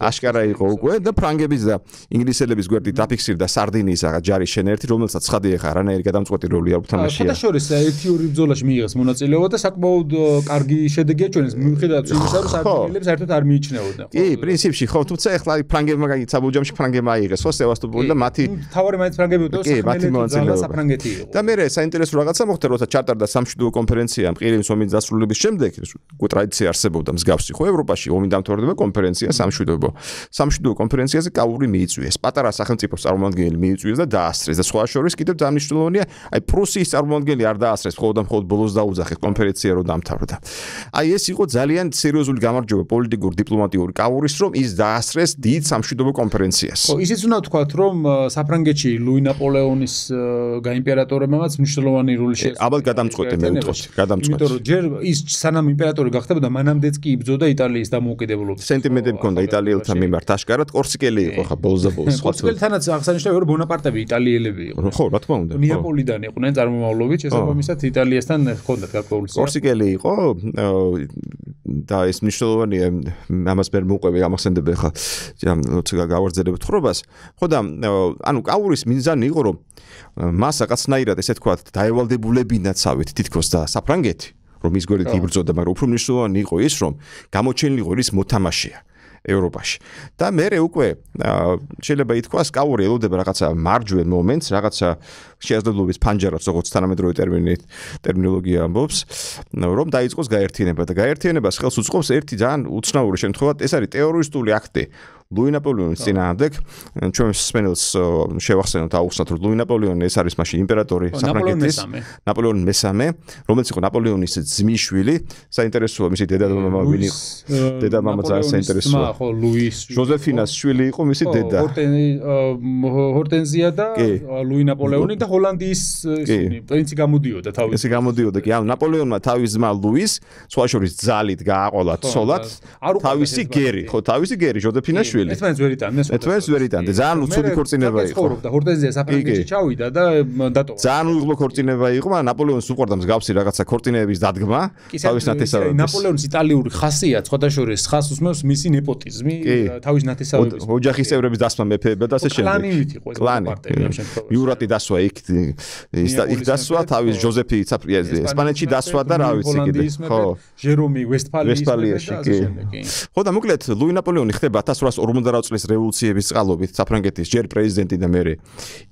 Speaker 2: აშკარა იყო უკვე და ფრანგების და ინგლისელების გვერდით დაფიქსირდა სარდინიის რაღაც ჯარის შენაერთი, რომელსაც ცხადი ეხა რანაირი გადამწყვეტი როლი არ უთამაშია.
Speaker 1: ხოდა შორის ერთი ორი ბრძოლაში მიიღეს მონაწილეობა და საკმაოდ კარგი შედეგია ჩვენს მიუხედავად იმისა, რომ სარდინიელებს საერთოდ არ მიიჩნეოდნენ.
Speaker 2: კი, პრინციპში ხო, თუმცა ეხლა ფრანგებმა გაიცა საბუჯამში ფრანგებმა აიღეს ხო სევასტოპოლი და მათი
Speaker 1: თავარი მაინც ფრანგები სახელმწიფო საფრანგეთი იყო.
Speaker 2: და მე საინტერესო რაღაცა მოხდა, როცა ჩარტარდა სამშვიდობო კონფერენცია მყირიმის ომის დასრულების შემდეგ, უკვე ტრადიცია არსებობდა მსგავსი ხო ევროპაში ომი დამთავრდება კონფერენცია სამშვიდობო. სამშვიდობო კონფერენციაზე კაური მიიწვიეს. პატარა სახელმწიფოს წარმომადგენელი მიიწვიეს და დაასწრეს და სხვა შორის კიდევ დანიშნულოვანია, აი პრუსიის წარმომადგენელი არ დაასწრეს, და მხოლოდ ბოლოს დაუძახეს კონფერენცია რო დამთავრდა. აი ეს იყო ძალიან სერიოზული გამარჯვება პოლიტიკურ დიპლომატიური კაურის რომ ის დაასწრეს დიდ სამშვიდობო კონფერენციას.
Speaker 1: ხო, ისიც უნდა ვთქვათ, რომ საფრანგეთში ლუი ნაპოლეონის გაიმპერატორებმაც მნიშვნელოვანი როლი
Speaker 2: შეასრულა. ალბათ გადამწყვეტი მე ვიტყოდი, გადამწყვეტი.
Speaker 1: იმიტომ რომ ჯერ ის სანამ იმპერატორი გახდებოდა, მანამდეც კი იბრძოდა იტალიის დამოუკიდებლობის.
Speaker 2: სენტიმენტები ჰქონდა იტალიელთან მიმართ, აშკარად კორსიკელი იყო ხა ბოლოს და ბოლოს.
Speaker 1: კორსიკელთანაც აღსანიშნავია რომ ბონაპარტები იტალიელები იყვნენ.
Speaker 2: ხო, რა თქმა უნდა.
Speaker 1: ნეაპოლიდან იყვნენ წარმომავლობით, შესაბამისად იტალიასთან ჰქონდათ გარკვეული
Speaker 2: კორსიკელი იყო და ეს მნიშვნელოვანია ამას ვერ მოყვები ამახსენდება ხა როცა გავარძელებთ ხრობას. ხო და ანუ კაურის მინზანი იყო რომ მას რაღაცნაირად ესე თქვა დაევალდებულებინაცავით თითქოს და საფრანგეთი რომ ის გვერდით იბრძოდა მაგრამ უფრო მნიშვნელოვანი იყო ის რომ გამოჩენილი იყო ის მოთამაშეა ევროპაში. და მე უკვე შეიძლება ითქვას, კაური ელოდება რაღაცა მარჯვენ მომენტს, რაღაცა შეაძლებლობის ფანჯარას, როგორც თანამედროვე ტერმინით, ტერმინოლოგია ამბობს, რომ დაიწყოს გაერთიანება და გაერთიანებას ხელს უწყობს ერთი ძალიან უცნაური შემთხვევა, ეს არის ტერორისტული აქტი. ლუი ნაპოლეონის წინააღმდეგ. ჩვენ სპენელს შევახსენოთ აუხსნათ რომ ლუი ნაპოლეონი ეს არის მაშინ იმპერატორი საფრანგეთის. ნაპოლეონი მესამე. რომელიც იყო ნაპოლეონის ძმისშვილი საინტერესოა მისი დედამამა ვინი დედამამა ძალიან საინტერესოა.
Speaker 1: ხო ლუის
Speaker 2: ჟოზეფინას შვილი იყო მისი დედა.
Speaker 1: ჰორტენზია და ლუი ნაპოლეონი და ჰოლანდიის ისინი პრინცი გამოდიოდა თავის
Speaker 2: ისე გამოდიოდა კი. ანუ ნაპოლეონმა თავის ძმა ლუის სხვა შორის ძალით გააყოლა ცოლად. თავისი გერი ხო თავისი გერი ჟოზეფინას შვილი.
Speaker 1: ერთმანეთს ვერ იტანდნენ.
Speaker 2: ერთმანეთს ვერ იტანდნენ. ძალიან უცუდი ქორწინება იყო.
Speaker 1: და ჰორტენზია საფრანგეთში ჩავიდა და დატოვა.
Speaker 2: ძალიან უიღბლო ქორწინება იყო, მაგრამ ნაპოლეონს უყვარდა მსგავსი რაღაცა ქორწინებების დადგმა. თავის ნათესავების.
Speaker 1: ნაპოლეონის იტალიური ხასია, შორის ხას უსმევს მისი nepotizmi, თავის ნათესავების.
Speaker 2: ოჯახის წევრების დასმა მეფეებად და ასე შემდეგ.
Speaker 1: კლანივით იყო ეს პარტია ამ შემთხვევაში.
Speaker 2: იურატი დასვა იქ ის დასვა თავის ჟოზეფი ესპანეთში დასვა და რა ვიცი კიდე.
Speaker 1: ხო. ჟერომი ვესტფალიაში კი.
Speaker 2: ხო და მოკლედ ლუი ნაპოლეონი ხდება 1800 50 წლის რევოლუციების წყალობით საფრანგეთის ჯერ პრეზიდენტი და მეორე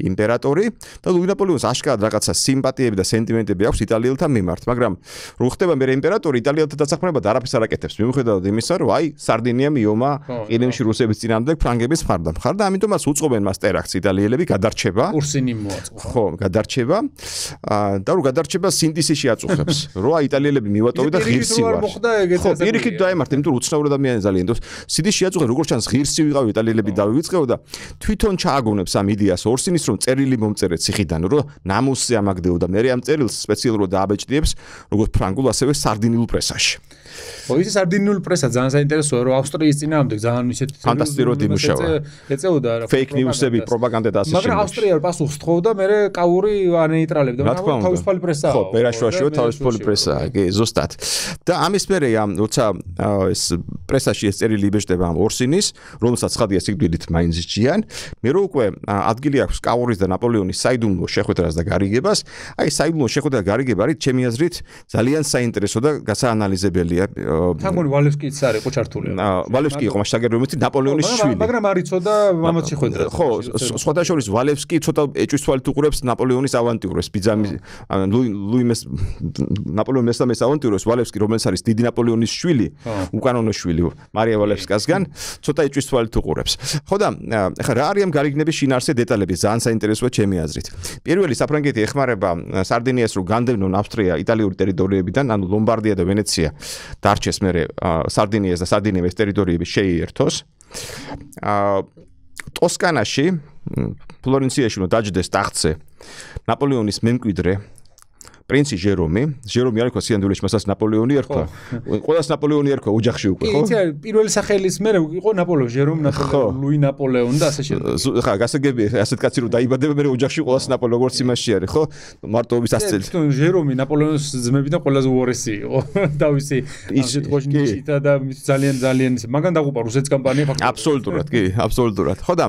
Speaker 2: იმპერატორი და ლუი ნაპოლეონს აშკარად რაღაცა სიმპათიები და სენტიმენტები აქვს იტალიელთა მიმართ, მაგრამ რო ხდება მეორე იმპერატორი იტალიელთა დასახმარებლად არაფერს არ აკეთებს, მიუხედავად იმისა, რომ აი სარდინია მიომა ყირიმში რუსების წინამდებ ფრანგების მხარდა. მხარ და ამიტომაც უწყობენ მას ტერაქტს იტალიელები გადარჩება.
Speaker 1: ურსინი მოაწყო.
Speaker 2: ხო, გადარჩება. და რო გადარჩება სინდისიში აწუხებს, რო აი იტალიელები მივატოვე და ღირსი ვარ.
Speaker 1: ხო,
Speaker 2: პირიქით დაემართა, იმიტომ რომ უცნაურ ადამიანს ძალიან დოს. სინდისში აწუხე როგორც ჩანს ღირს ღირსი ვიყავ იტალიელები დავივიწყეო და თვითონ ჩააგონებს ამ იდეას ორსინის რომ წერილი მომწერეთ ციხიდან რომ ნამუსზე ამაგდეო და მე ამ წერილს სპეციალურად დააბეჭდიებს როგორც ფრანგულ ასევე სარდინიულ პრესაში
Speaker 1: ო ის სარდინიულ პრესა ძალიან საინტერესოა რომ ავსტრიის წინააღმდეგ ძალიან ისეთ
Speaker 2: ფანტასტიკურად იმუშავა
Speaker 1: ეწეოდა
Speaker 2: რა ფეიქ ნიუსები პროპაგანდა და ასე შემდეგ
Speaker 1: მაგრამ ავსტრია პასუხს თხოვდა მე კაური ანეიტრალებდა
Speaker 2: მაგრამ
Speaker 1: თავისუფალი პრესაა.
Speaker 2: ხო ბერაშვაშიო თავისუფალი პრესაა კი ზუსტად. და ამის მერე ამ როცა ეს პრესაში ეს წერილი იბეჭდება ამ ორსინის რომელსაც ხადია სიკვდილით მაინც ჯიან მე რო უკვე ადგილი აქვს კაურის და ნაპოლეონის საიდუმლო შეხვედრას და გარიგებას აი საიდუმლო შეხვედრა გარიგება არის ჩემი აზრით ძალიან საინტერესო და გასაანალიზებელია
Speaker 1: თანგონი ვალევსკიც არის ყო ჩართული
Speaker 2: ვალევსკი იყო მასშტაგერ რომიც ნაპოლეონის შვილი.
Speaker 1: მაგრამ არიწოდა მამაც შეხვედრა
Speaker 2: ხო სხვადასხვა შორის ვალევსკი ცოტა ეჭვის თვალით უყურებს ნაპოლეონის ავანტიურას ბიძამის ლუი ლუი მეს ნაპოლეონის მესამეს ავანტიურას ვალევსკი რომელიც არის დიდი ნაპოლეონის შვილი უკანონო შვილი მარია ვალევსკასგან ცოტა ეჭვის თვალით უყურებს ხო და ახლა რა არის ამ გარიგნების შინაარსი დეტალები? ძალიან საინტერესოა ჩემი აზრით. პირველი საფრანგეთი ეხმარება სარდინიას რო განდევნონ ავსტრია იტალიური ტერიტორიებიდან ანუ ლომბარდია და ვენეცია დარჩეს მე სარდინიას და სარდინიების ტერიტორიები შეიერთოს. აა ტოსკანაში ფლორენციაში რომ დაჯდეს ტახტზე ნაპოლეონის მემკვიდრე პრინცი ჟერომი, ჟერომი არ იქვა სიანდვილეში, მასაც ნაპოლეონი ერქვა. ყველას ნაპოლეონი ერქვა ოჯახში უკვე, ხო?
Speaker 1: იცი, პირველი სახელის მე იყო ნაპოლეონ, ჟერომ ნაპოლეონ, ლუი ნაპოლეონ და ასე შემდეგ.
Speaker 2: ხა, გასაგებია, ასეთ კაცი რომ დაიბადება, მე ოჯახში ყველას ნაპოლეონ როგორც იმაში არის, ხო? მარტოობის ასწელი.
Speaker 1: თვითონ ჟერომი ნაპოლეონის ძმებიდან ყველაზე უორესი იყო. დავისი ამ შემთხვევაში ნიჩიტა და ძალიან ძალიან მაგან დაღუპა რუსეთის კამპანია
Speaker 2: ფაქტობრივად. აბსოლუტურად, კი, აბსოლუტურად. ხო და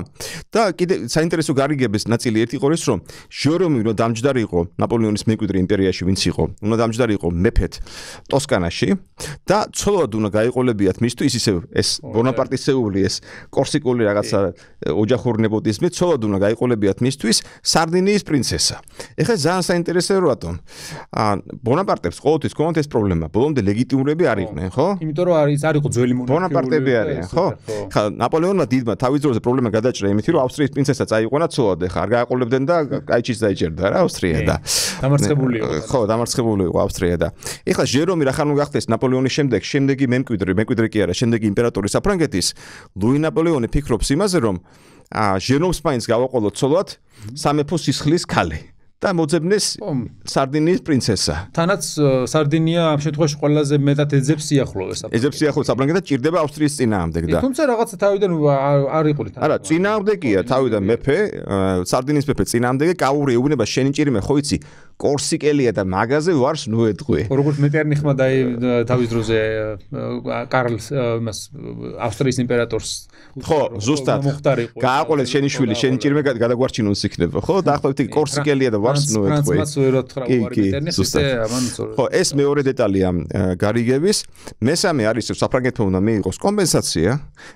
Speaker 2: და კიდე საინტერესო გარიგების ნაწილი ერთი ყორის რომ ჟერომი რომ დამჯდარი იყო ნაპოლეონის მემკვიდრე იმპერია იმპერიაში ვინც იყო, უნდა დამჯდარი იყო მეფეთ ტოსკანაში და ცოლად უნდა გაიყოლებიათ მისთვის ისე ეს ბონაპარტისეული ეს კორსიკული რაღაცა ოჯახური ნეპოტიზმი ცოლად უნდა გაიყოლებიათ მისთვის სარდინიის პრინცესა. ეხლა ძალიან საინტერესოა რატომ? აა ბონაპარტებს ყოველთვის კონტ ეს პრობლემა, ბოლომდე ლეგიტიმურები არ იყვნენ, ხო?
Speaker 1: იმიტომ რომ არის არ იყო ძველი მონარქიული
Speaker 2: ბონაპარტები არიან, ხო? ხა ნაპოლეონმა დიდმა თავის დროზე პრობლემა გადაჭრა იმით, რომ ავსტრიის პრინცესა წაიყვანა ცოლად, ეხა არ გააყოლებდნენ და კაიჩის დაიჭერდა რა ავსტრია და
Speaker 1: დამარცხებული იყო.
Speaker 2: ხო, დამარცხებული იყო ავსტრია და ეხლა ჟერომი რა ხარ მოგახდეს ნაპოლეონის შემდეგ, შემდეგი მემკვიდრე, მემკვიდრე კი არა, შემდეგი იმპერატორი საფრანგეთის, ლუი ნაპოლეონი ფიქრობს იმაზე, რომ აა ჟერომს მაინც გავაყოლოთ ცოლად სამეფო სისხლის ქალი. და მოძებნეს სარდინიის პრინცესა.
Speaker 1: თანაც სარდინია ამ შემთხვევაში ყველაზე მეტად ეძებს სიახლოვეს.
Speaker 2: ეძებს სიახლოვეს საფრანგეთს და ჭირდება ავსტრიის წინააღმდეგ და.
Speaker 1: თუმცა რაღაცა თავიდან არ იყული თან.
Speaker 2: არა, წინააღმდეგია თავიდან მეფე, სარდინიის მეფე წინააღმდეგე კაური ეუბნება შენი ჭირიმე ხო იცი? კორსიკელია და მაგაზე ვარს ნუედღვე.
Speaker 1: როგორც მეტერნიხმა და თავის დროზე კარლს იმას ავსტრიის იმპერატორს
Speaker 2: ხო, ზუსტად. გააყოლეს შენი შვილი, შენი ჭირიმე გადაგვარჩინოს იქნება, ხო? დაახლოებით კორსიკელია და ვარს ნუედღვე. კი, კი, ზუსტად. ხო, ეს მეორე დეტალია გარიგების. მესამე არის საფრანგეთმა უნდა მიიღოს კომპენსაცია.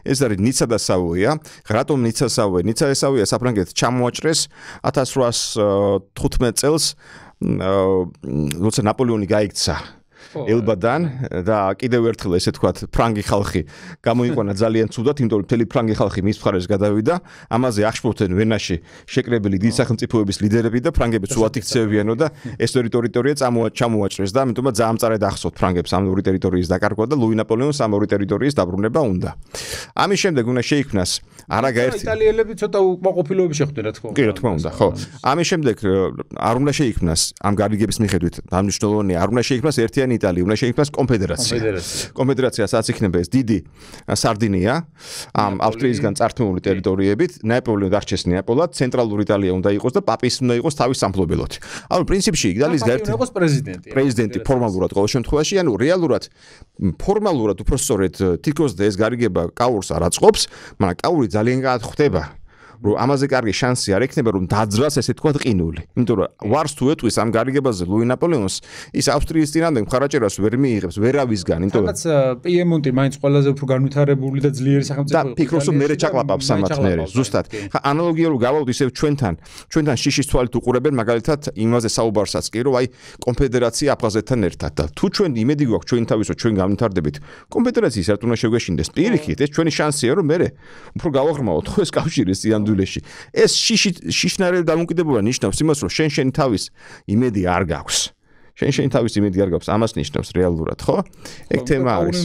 Speaker 2: ეს არის ნიცა და სავოია. რატომ ნიცა სავოია? ნიცა და სავოია საფრანგეთს ჩამოაჭრეს 1815 წელს როცა ნაპოლეონი გაიქცა ელბადან და კიდევ ერთხელ ესე თქვათ ფრანგი ხალხი გამოიყვანა ძალიან ცუდად, იმიტომ რომ მთელი ფრანგი ხალხი მის მხარეს გადავიდა. ამაზე აღშფოთენ ვენაში შეკრებილი დიდი სახელმწიფოების ლიდერები და ფრანგები ცუდად იქცევიანო და ეს ტერიტორია ჩამოაჭრეს და ამიტომაც ძალიან ახსოვთ ფრანგებს ამ ორი ტერიტორიის დაკარგვა და ლუი ნაპოლეონს ამ ორი ტერიტორიის დაბრუნება უნდა. ამის შემდეგ უნდა შეიქმნას არა გაერთი
Speaker 1: იტალიელები ცოტა უკმაყოფილოები შეხვდნენ რა თქმა
Speaker 2: უნდა. კი რა თქმა უნდა, ხო. ამის შემდეგ არ უნდა შეიქმნას ამ გარიგების მიხედვით, დამნიშნულოვანია არ უნდა შეიქმნას ერთიანი იტალია, უნდა შეიქმნას კონფედერაცია. კონფედერაცია სადაც იქნება ეს დიდი სარდინია, ამ ავსტრიისგან წართმეული ტერიტორიებით, ნეაპოლი უნდა არჩეს ნეაპოლად, ცენტრალური იტალია უნდა იყოს და პაპის უნდა იყოს თავის სამფლობელოთი. ანუ პრინციპში იტალიის
Speaker 1: გაერთი უნდა იყოს პრეზიდენტი.
Speaker 2: პრეზიდენტი ფორმალურად ყოველ შემთხვევაში, ანუ რეალურად ფორმალურად უფრო სწორედ თითქოს და ეს გარიგება კაურს არ აწყობს, მაგრამ კაური ძალიან გაახვდება. რომ ამაზე კარგი შანსი არ ექნება რომ დაძრას ესე თქვა ყინული. იმიტომ რომ ვარს თუ ეტყვის ამ გარიგებაზე ლუი ნაპოლეონს, ის ავსტრიის წინამდე მხარაჭერას ვერ მიიღებს ვერავისგან, იმიტომ
Speaker 1: რომ რაღაც პიემონტი მაინც ყველაზე უფრო განვითარებული და ძლიერი სახელმწიფო
Speaker 2: და ფიქრობს რომ მეરે ჩაყლაპავს ამათ მერე, ზუსტად. ხა ანალოგია რო გავავთ ისევ ჩვენთან, ჩვენთან შიშის თვალით უყურებენ მაგალითად იმაზე საუბარსაც კი რომ აი კონფედერაცია აფხაზეთთან ერთად და თუ ჩვენ იმედი გვაქვს ჩვენ თავისო ჩვენ განვითარდებით კონფედერაციის არ უნდა შეგვეშინდეს პირიქით ეს ჩვენი შანსია რომ მეરે უფრო გავაღრმავოთ ხო ეს კავშირი სიანდ სინამდვილეში. ეს შიში შიშნარელი დამოკიდებულება ნიშნავს იმას, რომ შენ შენი თავის იმედი არ გაქვს. შენ შენ თავის იმედი არ გაქვს, ამას ნიშნავს რეალურად, ხო? ეგ თემა არის.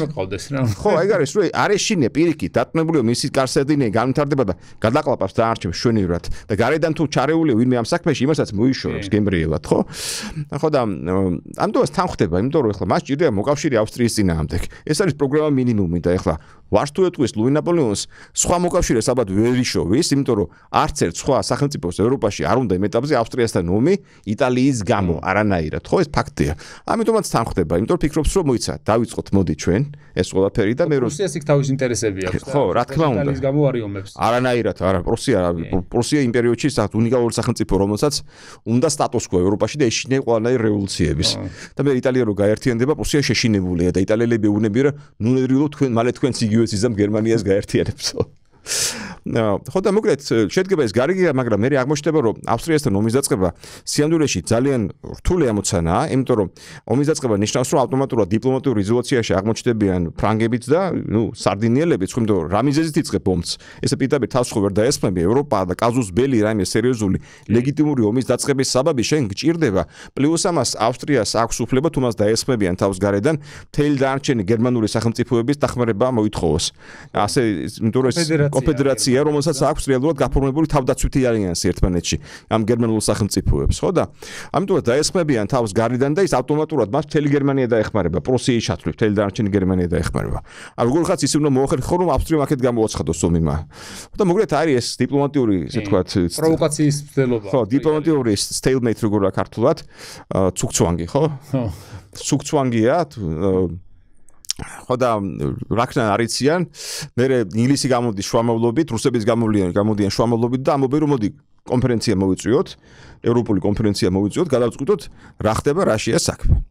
Speaker 2: ხო, ეგ არის, რომ არეშინე პირიქით დატნებულია მისი კარსედინე განვითარდება და გადაყლაპავს დაარჩევს შვენივრად და გარედან თუ ჩარეულია ვინმე ამ საქმეში, იმასაც მოიშორებს გემრიელად, ხო? ხო და ამ დროს თან ხდება, იმიტომ რომ ეხლა მას ჭირდება მოკავშირე ავსტრიის წინააღმდეგ. ეს არის პროგრამა მინიმუმი და ეხლა ვარს თუ ეთქვის ლუი ნაპოლეონს სხვა მოკავშირეს ალბათ ვერ იშოვის, იმიტომ რომ არც ერთ სხვა სახელმწიფოს ევროპაში არ უნდა იმ ეტაპზე ავსტრიასთან ომი იტალიის გამო არანაირად, ხო ეს ფაქტია. ამიტომაც თან ხდება, იმიტომ ფიქრობს რომ მოიცა, დავიწყოთ მოდი ჩვენ ეს ყველაფერი და მე
Speaker 1: რომ პრუსიას იქ თავის ინტერესები აქვს.
Speaker 2: ხო, რა თქმა უნდა.
Speaker 1: იტალიის გამო არიომებს.
Speaker 2: არანაირად, არა, პრუსია, პრუსია იმპერიოდში საათ უნიკალური სახელმწიფო, რომელსაც უნდა სტატუს quo ევროპაში და ეშინე ყველანაირ რევოლუციების. და მე იტალია რო გაერთიანდება, პრუსია შეშინებულია და იტალიელები უნებია ნუ ნერვილო თქვენ მალე თქვენს იგივე იზამ გერმანიას გაერთიანებსო. ხო და მოკლედ შედგება ეს გარიგია, მაგრამ მე აღმოჩნდება, რომ ავსტრიასთან ომის დაწყება სიამდვილეში ძალიან რთული ამოცანაა, იმიტომ რომ ომის დაწყება ნიშნავს, რომ ავტომატურად დიპლომატიურ იზოლაციაში აღმოჩნდებიან ფრანგებიც და, ну, სარდინიელებიც, ხო, იმიტომ რომ რამიზეზით იწყებ ომს. ესე პირდაპირ თავს ხო ვერ დაესწმები ევროპა და კაზუს ბელი რაიმე სერიოზული ლეგიტიმური ომის დაწყების საბაბი შენ გჭირდება. პლუს ამას ავსტრიას აქვს უფლება თუ მას დაესწმებიან თავს გარედან თელი დანარჩენი გერმანული სახელმწიფოების დახმარება მოითხოვოს. ასე, იმიტომ რომ ეს კონფედერაცია, რომელსაც აქვს რეალურად გაფორმებული თავდაცვითი ალიანსი ერთმანეთში ამ გერმანულ სახელმწიფოებს, ხო და ამიტომ დაესხმებიან თავს გარიდან და ის ავტომატურად მას მთელი გერმანია დაეხმარება, პრუსიის ჩათვლით, მთელი დანარჩენი გერმანია დაეხმარება. ან როგორ ხაც ისე უნდა მოახერხო, რომ ავსტრიამ აქეთ გამოაცხადოს ომიმა. ხო და მოკლედ არის ეს დიპლომატიური, ესე ვთქვათ,
Speaker 1: პროვოკაციის მცდელობა.
Speaker 2: ხო, დიპლომატიური stalemate როგორ აქართულად, ცუქცვანგი, ხო? ხო. ცუქცვანგია, ხო და რაკნან არიციან? მე ინგლისი გამოდის შუამავლობით რუსების გამოვლიან გამოდიან შუამავლობით და ამობენ რომ მოდი კონფერენცია მოვიწვიოთ ევროპული კონფერენცია მოვიწვიოთ გადავწყვიტოთ რა ხდება რაშიას საქმე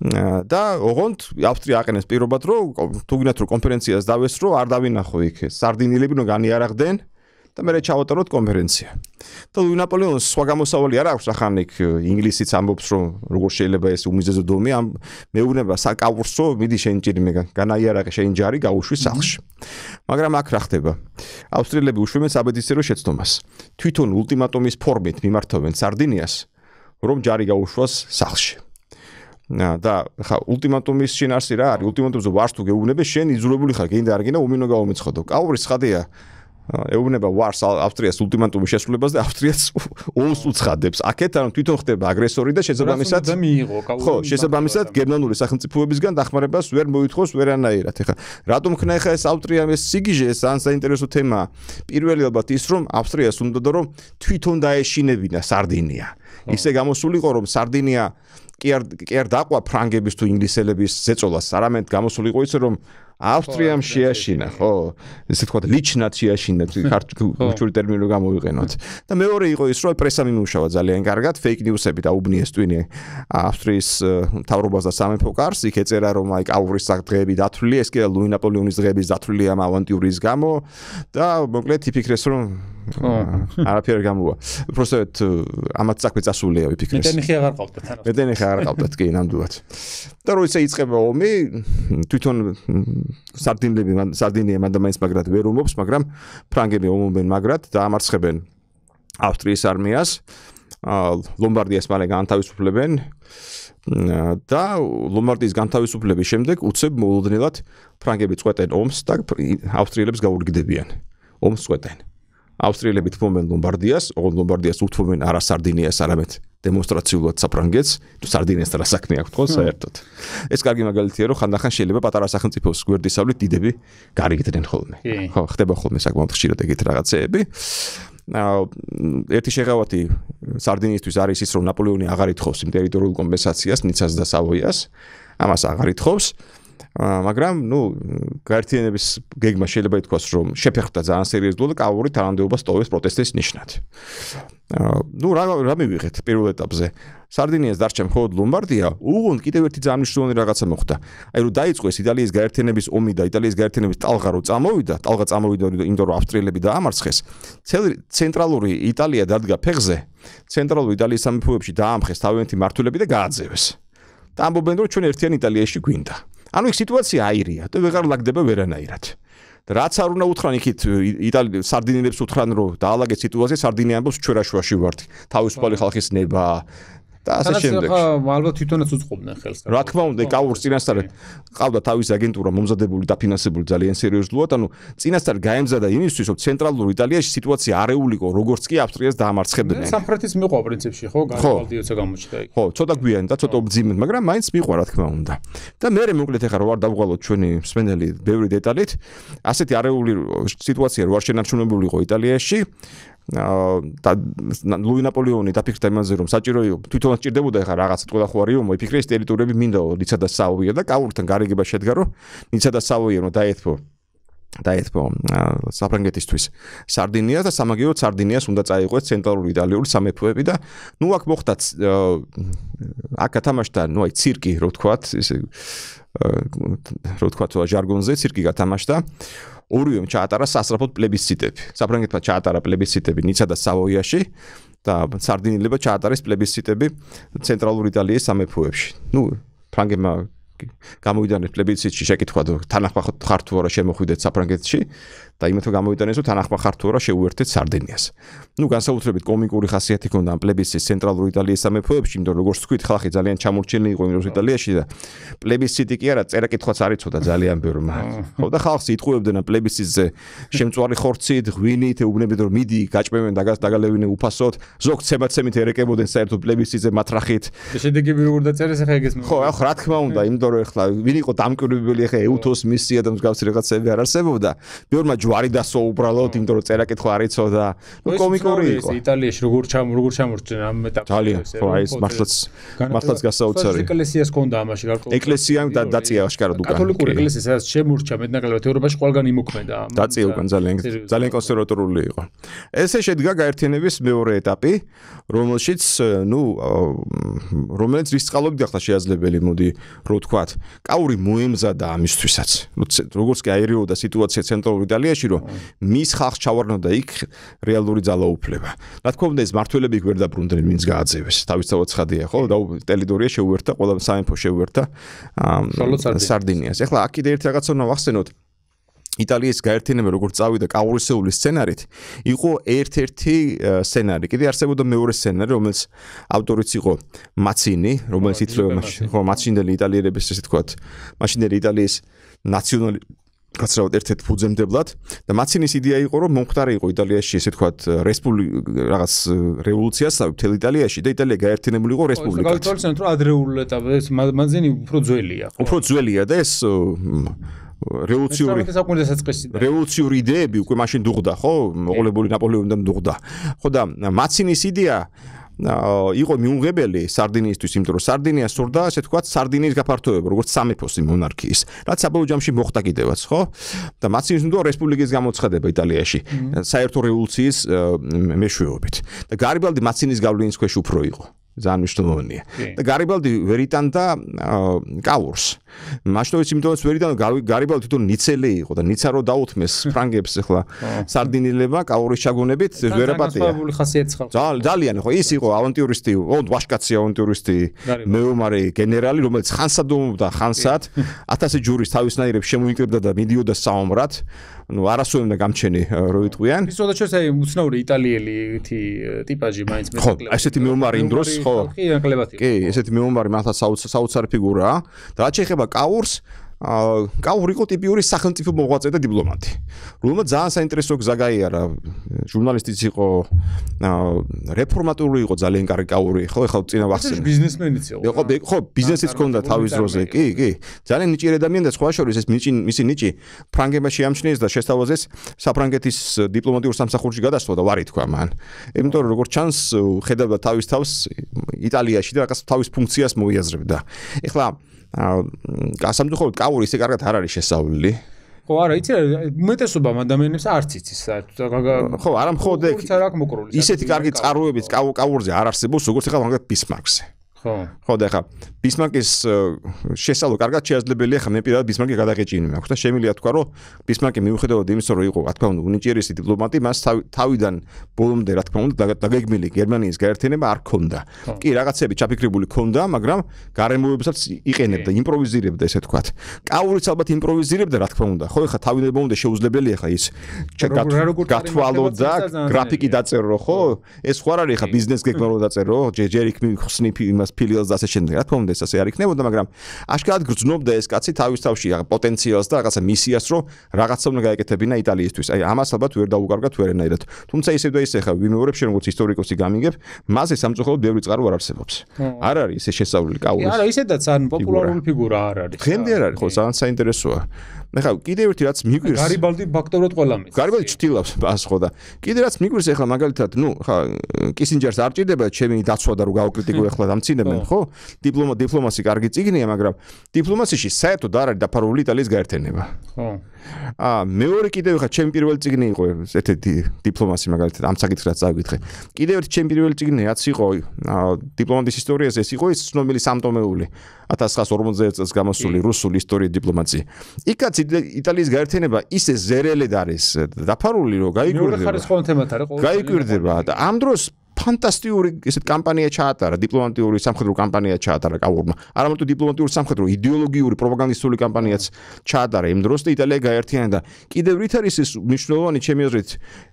Speaker 2: და ოღონდ ავსტრია აყენებს პირობად რომ თუ გინდათ რომ კონფერენციას დავესრო არ დავინახო იქ სარდინილები რომ განიარაღდნენ და მე ჩავატაროთ კონფერენცია. და ლუი ნაპოლეონის სხვა გამოსავალი არ აქვს ახანიკ ინგლისიც ამბობს რომ როგორ შეიძლება ეს უმიზეზო დომი ამ მეუბნება საკავურსო მიდი შენ ჭირი მე განაიარაღე შენ ჯარი გაუშვი სახლში. მაგრამ აქ რა ხდება? ავსტრიელები უშვებენ საბედისწერო შეცდომას. თვითონ ულტიმატუმის ფორმით მიმართავენ სარდინიას რომ ჯარი გაუშვას სახლში. და ხა ულტიმატუმის შინარსი რა არის? ულტიმატუმზე ვარს თუ გეუბნები შენ იძულებული ხარ გინდა არ გინდა უმინო გაომეცხოდო. კაურის ხადია ეუბნება ვარს ავსტრიას ულტიმატუმის შესრულებას და ავსტრიას ომს უცხადებს. აქეთ ანუ თვითონ ხდება აგრესორი და შესაბამისად ხო, შესაბამისად გერმანული სახელმწიფოებისგან დახმარებას ვერ მოითხოვს ვერანაირად. ეხლა რატომ ხნა ეხლა ეს ავსტრია ეს სიგიჟე ეს ან საინტერესო თემა. პირველი ალბათ ის რომ ავსტრიას უნდა და რომ თვითონ დაეშინებინა სარდინია. ისე გამოსულიყო რომ სარდინია კი არ კი არ დაყვა ფრანგების თუ ინგლისელების ზეწოლას, არამედ გამოსულიყო ისე რომ ავსტრიამ შეაშინა, ხო? ესე თქვა ლიჩნად შეაშინა, ქართული ტერმინი რომ გამოვიყენოთ. და მეორე იყო ის, რომ პრესა მიმუშავა ძალიან კარგად, fake news-ები და უბნიეს ტვინი ავსტრიის თავრობას და სამეფო კარს, იქ ეწერა რომ აი კაურის დღეები დათვლილი, ეს კი ლუი ნაპოლეონის დღეების დათვლილი ამ ავანტიურის გამო და მოკლედ იფიქრეს რომ არაფერი გამოვა. უბრალოდ ამათ საქმე წასულია ვიფიქრეს.
Speaker 1: მეტენი ხე აღარ ყავდათ ანუ.
Speaker 2: მეტენი ხე აღარ ყავდათ კი ნამდვილად. და როცა იწყება ომი, თვითონ სარდინები სარდინია მანდამაინს მაგრად ვერ უმობს, მაგრამ ფრანგები ომობენ მაგრად და ამარცხებენ ავსტრიის არმიას. ლომბარდიას მალე განთავისუფლებენ და ლომბარდიის განთავისუფლების შემდეგ უცებ მოულოდნელად ფრანგები წვეტენ ომს და ავსტრიელებს გაურგდებიან. ომს წვეტენ. ავსტრიელები თმობენ ლომბარდიას, ოღონდ ლომბარდიას უთმობენ არა სარდინიას, არამედ დემონსტრაციულად საფრანგეთს, თუ სარდინიასთან რა საქმე აქვს თქო საერთოდ. ეს კარგი მაგალითია, რომ ხანდახან შეიძლება პატარა სახელმწიფოს გვერდისავლით დიდები გარიგდნენ ხოლმე. ხო, ხდება ხოლმე საკმაოდ ხშირად ეგეთი რაღაცეები. აა ერთი შეღავათი სარდინიისთვის არის ის, რომ ნაპოლეონი აღარ ითხოვს იმ ტერიტორიულ კომპენსაციას ნიცას და სავოიას. ამას აღარ ითხოვს. მაგრამ ნუ გაერთიანების გეგმა შეიძლება ითქვას რომ შეფერხდა ძალიან სერიოზულად კაური თანამდებობა სტოვეს პროტესტის ნიშნად. ნუ რა რა მივიღეთ პირველ ეტაპზე? სარდინიას დარჩა მხოლოდ ლომბარდია, უგონ კიდევ ერთი ძალიან მნიშვნელოვანი რაღაცა მოხდა. აი რომ დაიწყოს იტალიის გაერთიანების ომი და იტალიის გაერთიანების ტალღა რო წამოვიდა, ტალღა წამოვიდა იმიტომ რომ ავსტრიელები დაამარცხეს, ცენტრალური იტალია დადგა ფეხზე, ცენტრალური იტალიის სამეფოებში დაამხეს თავიანთი მართულები და გააძევეს. და ამბობენ რომ ჩვენ ერთიან იტალიაში გვინდა. ანუ იქ სიტუაცია აირია და ვეღარ ლაგდება ვერანაირად. და რაც არ უნდა უთხრან იქით იტალი სარდინილებს უთხრან რომ დაალაგეთ სიტუაცია სარდინი ამბობს ჩვენ რა შუაში ვართ თავისუფალი ხალხის ნება და ასე შემდეგ.
Speaker 1: ხა ალბათ თვითონაც უწყობდნენ ხელს.
Speaker 2: რა თქმა უნდა, კაურს წინასწარ ყავდა თავის აგენტურა მომზადებული და ფინანსებული ძალიან სერიოზულად, ანუ წინასწარ გაემზადა იმისთვის, რომ ცენტრალურ იტალიაში სიტუაცია არეულიყო, როგორც კი ავსტრიას დაამარცხებდნენ.
Speaker 1: სამხრეთის მიყვა პრინციპში, ხო, გარკვეულდიოცა გამოჩნდა იქ.
Speaker 2: ხო, ცოტა გვიანი და ცოტა უბძიმედ, მაგრამ მაინც მიყვა რა თქმა უნდა. და მე მე მოკლედ ახლა რო არ დავღალოთ ჩვენი მსმენელი ბევრი დეტალით, ასეთი არეული სიტუაცია რო არ შენარჩუნებულიყო იტალიაში, ლუი ნაპოლეონი დაფიქრდა იმაზე რომ საჭირო იყო თვითონ სჭირდებოდა ეხა რაღაცა თქვა ხო არისო მოიფიქრე ეს ტერიტორიები მინდა ლიცა და საუია და კაურთან გარეგება შედგა რომ ლიცა და საუია რომ დაეთფო დაეთფო საფრანგეთისთვის სარდინია და სამაგიეროდ სარდინიას უნდა წაიყვეს ცენტრალური იტალიური სამეფოები და ნუ აქ მოხდა აქ გათამაშდა ნუ აი ცირკი რო ვთქვათ ისე რო ვთქვათ ჟარგონზე ცირკი გათამაშდა ორივემ ჩაატარა სასწრაფოდ პლებისციტები. საფრანგეთმა ჩაატარა პლებისციტები ნიცა და სავოიაში და სარდინილებმა ჩაატარეს პლებისციტები ცენტრალურ იტალიის სამეფოებში. ნუ ფრანგებმა გამოვიდანეს პლებისციტში შეკითხვა თანახმად ხარ თუ არა შემოხვიდეთ საფრანგეთში და იმათო გამოვიდანეს რომ თანახმად ხარ თუ არა შეუერთეთ სარდინიას. ნუ განსაკუთრებით კომიკური ხასიათი ჰქონდა პლებისციტის ცენტრალურ იტალიის სამეფოებში, იმიტომ რომ როგორც თქვით, ხალხი ძალიან ჩამორჩენილი იყო იმეროს იტალიაში და პლებისციტი კი არა, წერაკითხვაც არ იცოდა ძალიან ბევრმა. ხო და ხალხს იტყუებდნენ პლებისციტზე შემწვარი ხორცით, ღვინით, ეუბნებოდნენ რომ მიდი, გაჭმევენ და გაგალევინე უფასოდ, ზოგ ცემაცემით ერეკებოდნენ საერთოდ პლებისციტზე მათრახით.
Speaker 1: შედეგები როგორ დაწერეს ახლა ეგეს
Speaker 2: ხო, ხო, რა თქმა უნდა, იმიტომ რომ ახლა ვინ იყო დამკვირვებელი ახლა ეუთოს მისია და მსგავსი რაღაცები არ არსებობდა. ბევრმა ჯვარი დასო უბრალოდ, იმიტომ რომ წერაკითხვა არ იცოდა. ნუ კომიკური იყო.
Speaker 1: იტალიაში როგორ ჩამ როგორ ჩამორჩენ ამ ეტაპზე.
Speaker 2: ძალიან, ხო, აი ეს მართლაც მართლაც გასაოცარი.
Speaker 1: ეკლესიას ჰქონდა ამაში გარკვეულ.
Speaker 2: ეკლესიამ და დაწია აშკარად უკან.
Speaker 1: კათოლიკური ეკლესია სადაც შემურჩა მეტნაკლებად ევროპაში ყველგან იმოქმედა.
Speaker 2: დაწია უკან ძალიან ძალიან კონსერვატორული იყო. ესე შედგა გაერთიანების მეორე ეტაპი, რომელშიც ნუ რომელიც რის წყალობით ახლა შეაძლებელი მოდი რო ვთქვათ, კაური მოემზადა ამისთვისაც. როგორც კი აერიოდა სიტუაცია ცენტრალურ იტალიაში, რომ მის ხალხს ჩავარდნოდა იქ რეალური ძალაუფლება. რა თქმა უნდა ეს მართველები იქ ვერ დაბრუნდნენ, ვინც გააძევეს. თავისთავად ცხადია, ხო? და ტერიტორია შეუერთა, ყველა სამეფო შეუერთა სარდინიას. ეხლა აქ კიდე ერთ რაღაცა უნდა ვახსენოთ. იტალიის გაერთიანება როგორც წავიდა კაურისეული სცენარით, იყო ერთ-ერთი სცენარი. კიდე არსებობდა მეორე სცენარი, რომელიც ავტორიც იყო მაცინი, რომელიც ითვლება ხო, მაცინდელი იტალიელების ესე თქვა, მაშინდელი იტალიის ნაციონალი გაცრავად ერთ-ერთ ფუძემდებლად და მაცინის იდეა იყო რომ მომხდარი იყო იტალიაში ესე თქვათ რესპუბლიკა რაღაც რევოლუციასავი მთელ იტალიაში და იტალია გაერთიანებული იყო რესპუბლიკად.
Speaker 1: ხო, გავიცნობთ რომ ადრეულ ეტაპზე მაცინი უფრო ძველია.
Speaker 2: უფრო ძველია და ეს რევოლუციური რევოლუციური იდეები უკვე მაშინ დუღდა ხო? მოყოლებული ნაპოლეონიდან დუღდა. ხო და მაცინის იდეა იყო მიუღებელი სარდინიისთვის, იმიტომ რომ სარდინია სურდა, ასე თქვა, სარდინიის გაფართოება, როგორც სამეფოს მონარქიის. რაც საბოლოო ჯამში მოხდა კიდევაც, ხო? და მაცინის უნდა რესპუბლიკის გამოცხადება იტალიაში, საერთო რევოლუციის მეშვეობით. და გარიბალდი მაცინის გავლენის ქვეშ უფრო იყო. ძალიან მნიშვნელოვანია. და გარიბალდი ვერ იტანდა კალურს. მაშტოვის იმიტომაც ვერ იტანდა გარიბალდი თვითონ ნიცელი იყო და ниცა რო დაუთმეს ფრანგებს ახლა სარდინილებმა კალურის ჩაგონებით ვერაპატია. ძალიან ძალიან ხო ის იყო ავანტიურისტი, ოღონდ ვაშკაცი ავანტიურისტი მეომარი გენერალი რომელიც ხანსა დომობდა ხანსად 1000 ჯურის თავისნაირებს შემოიკრიბდა და მიდიოდა საომრად. ну არასოიმდა გამჩენი რო იტყვიან.
Speaker 1: ის თუნდაც ეს აი უცნაური იტალიელი თი ტიპაჟი მაინც
Speaker 2: მეტყლია. ხო, ესეთი მეომარი იმ დროს ხო კი ესეთი მეომარი მართლა საოცარი ფიგურაა. და რაც შეეხება კაურს კაურიკო ტიპიური სახელმწიფო მოღვაწე და დიპლომატი. რომელმაც ძალიან საინტერესო გზა გაიარა. ჟურნალისტიც იყო, რეფორმატული იყო ძალიან კარგი კაური, ხო, ეხლა წინა ვახსენე.
Speaker 1: ბიზნესმენიც იყო.
Speaker 2: იყო, ხო, ბიზნესიც ჰქონდა თავის დროზე, კი, კი. ძალიან ნიჭიერი ადამიანი და სხვა შორის ეს ნიჭი, მისი ნიჭი ფრანგებმა შეამჩნიეს და შესთავაზეს საფრანგეთის დიპლომატიურ სამსახურში გადასვლა და ვარი თქვა მან. იმიტომ რომ როგორც ჩანს, ხედავდა თავის თავს იტალიაში და რაღაც თავის ფუნქციას მოიაზრებდა. ეხლა აა სამწუხაროდ კაური ისე კარგად არ არის შესავლილი.
Speaker 1: ხო, არა, იცი რა, უმეტესობა ადამიანებს არც იცის საერთოდ.
Speaker 2: ხო, არა მხოლოდ ისეთი კარგი წყაროებიც კაურზე არ არსებობს, როგორც ახლა მაგათ ბისმარკზე.
Speaker 1: ხო.
Speaker 2: ხო და ხა ბისმარკის შესალო კარგად შეაძლებელია ხა მე პირადად ბისმარკი გადაღეჭინი მაქვს და შემიძლია თქვა რომ ბისმარკი მიუხედავად იმისა რომ იყო რა თქმა უნდა უნიჭიერესი დიპლომატი მას თავიდან ბოლომდე რა თქმა უნდა დაგეგმილი გერმანიის გაერთიანება არ ქონდა. კი რაღაცები ჩაფიქრებული ქონდა, მაგრამ გარემოებსაც იყენებდა, იმპროვიზირებდა ესე თქვა. კაურიც ალბათ იმპროვიზირებდა რა თქმა უნდა. ხო ხა თავიდან ბოლომდე შეუძლებელია ხა ის გათვალო და გრაფიკი დაწერო ხო? ეს ხო არ არის ხა ბიზნეს გეგმა რო დაწერო, ჯერ იქ მიხსნი იმას ფილიალს და ასე შემდეგ. რა თქმა უნდა ეს ასე არ იქნებოდა, მაგრამ აშკარად გრძნობდა ეს კაცი თავის თავში პოტენციალს და რაღაცა მისიას, რომ რაღაცა უნდა გაეკეთებინა იტალიისთვის. აი ამას ალბათ ვერ დაუკარგათ ვერანაირად. თუმცა ისე და ისე ხა ვიმეორებ შენ როგორც ისტორიკოსი გამიგებ, მასე სამწუხაროდ ბევრი წყარო არ არსებობს. არ არის ესე შესავლილი კაურის.
Speaker 1: არა, ისედაც ან პოპულარული ფიგურა არ არის.
Speaker 2: დღემდე არ არის, ხო, ძალიან საინტერესოა. ეხლა კიდევ ერთი რაც მიგვირს
Speaker 1: გარიბალდი ფაქტორად ყველა მის.
Speaker 2: გარიბალდი ჩtildeავს მას ხო და. კიდე რაც მიგვირს ეხლა მაგალითად ნუ ხა კისინჯერს არ ჭირდება ჩემი დაცვა და რო გავკრიტიკო ეხლა დამცინებენ ხო. დიპლომა დიპლომასი კარგი წიგნია მაგრამ დიპლომასიში საერთოდ არ არის დაფარული იტალიის გაერთიანება.
Speaker 1: ხო.
Speaker 2: აა მეორე კიდევ ხა ჩემი პირველი წიგნი იყო ესეთი დიპლომასი მაგალითად ამ საკითხს წავიკითხე. კიდევ ერთი ჩემი პირველი წიგნი რაც იყო დიპლომატიის ისტორიაზე ეს იყო ის ცნობილი სამტომეული 1950 წელს გამოსული რუსული ისტორია დიპლომატია იქაც იტალიის გაერთიანება ისე ზერელედ არის დაფარული რომ გაიკვირდება. მეორე
Speaker 1: ხარისხოვან თემად არის
Speaker 2: ყოველთვის. გაიკვირდება და ამ დროს ფანტასტიკური ესეთ კამპანია ჩაატარა, დიპლომატიური სამხედრო კამპანია ჩაატარა კაურმა. არა მარტო დიპლომატიური სამხედრო, იდეოლოგიური პროპაგანდისტული კამპანიაც ჩაატარა იმ დროს და იტალია გაერთიანდა. კიდევ რით არის ეს მნიშვნელოვანი ჩემი აზრით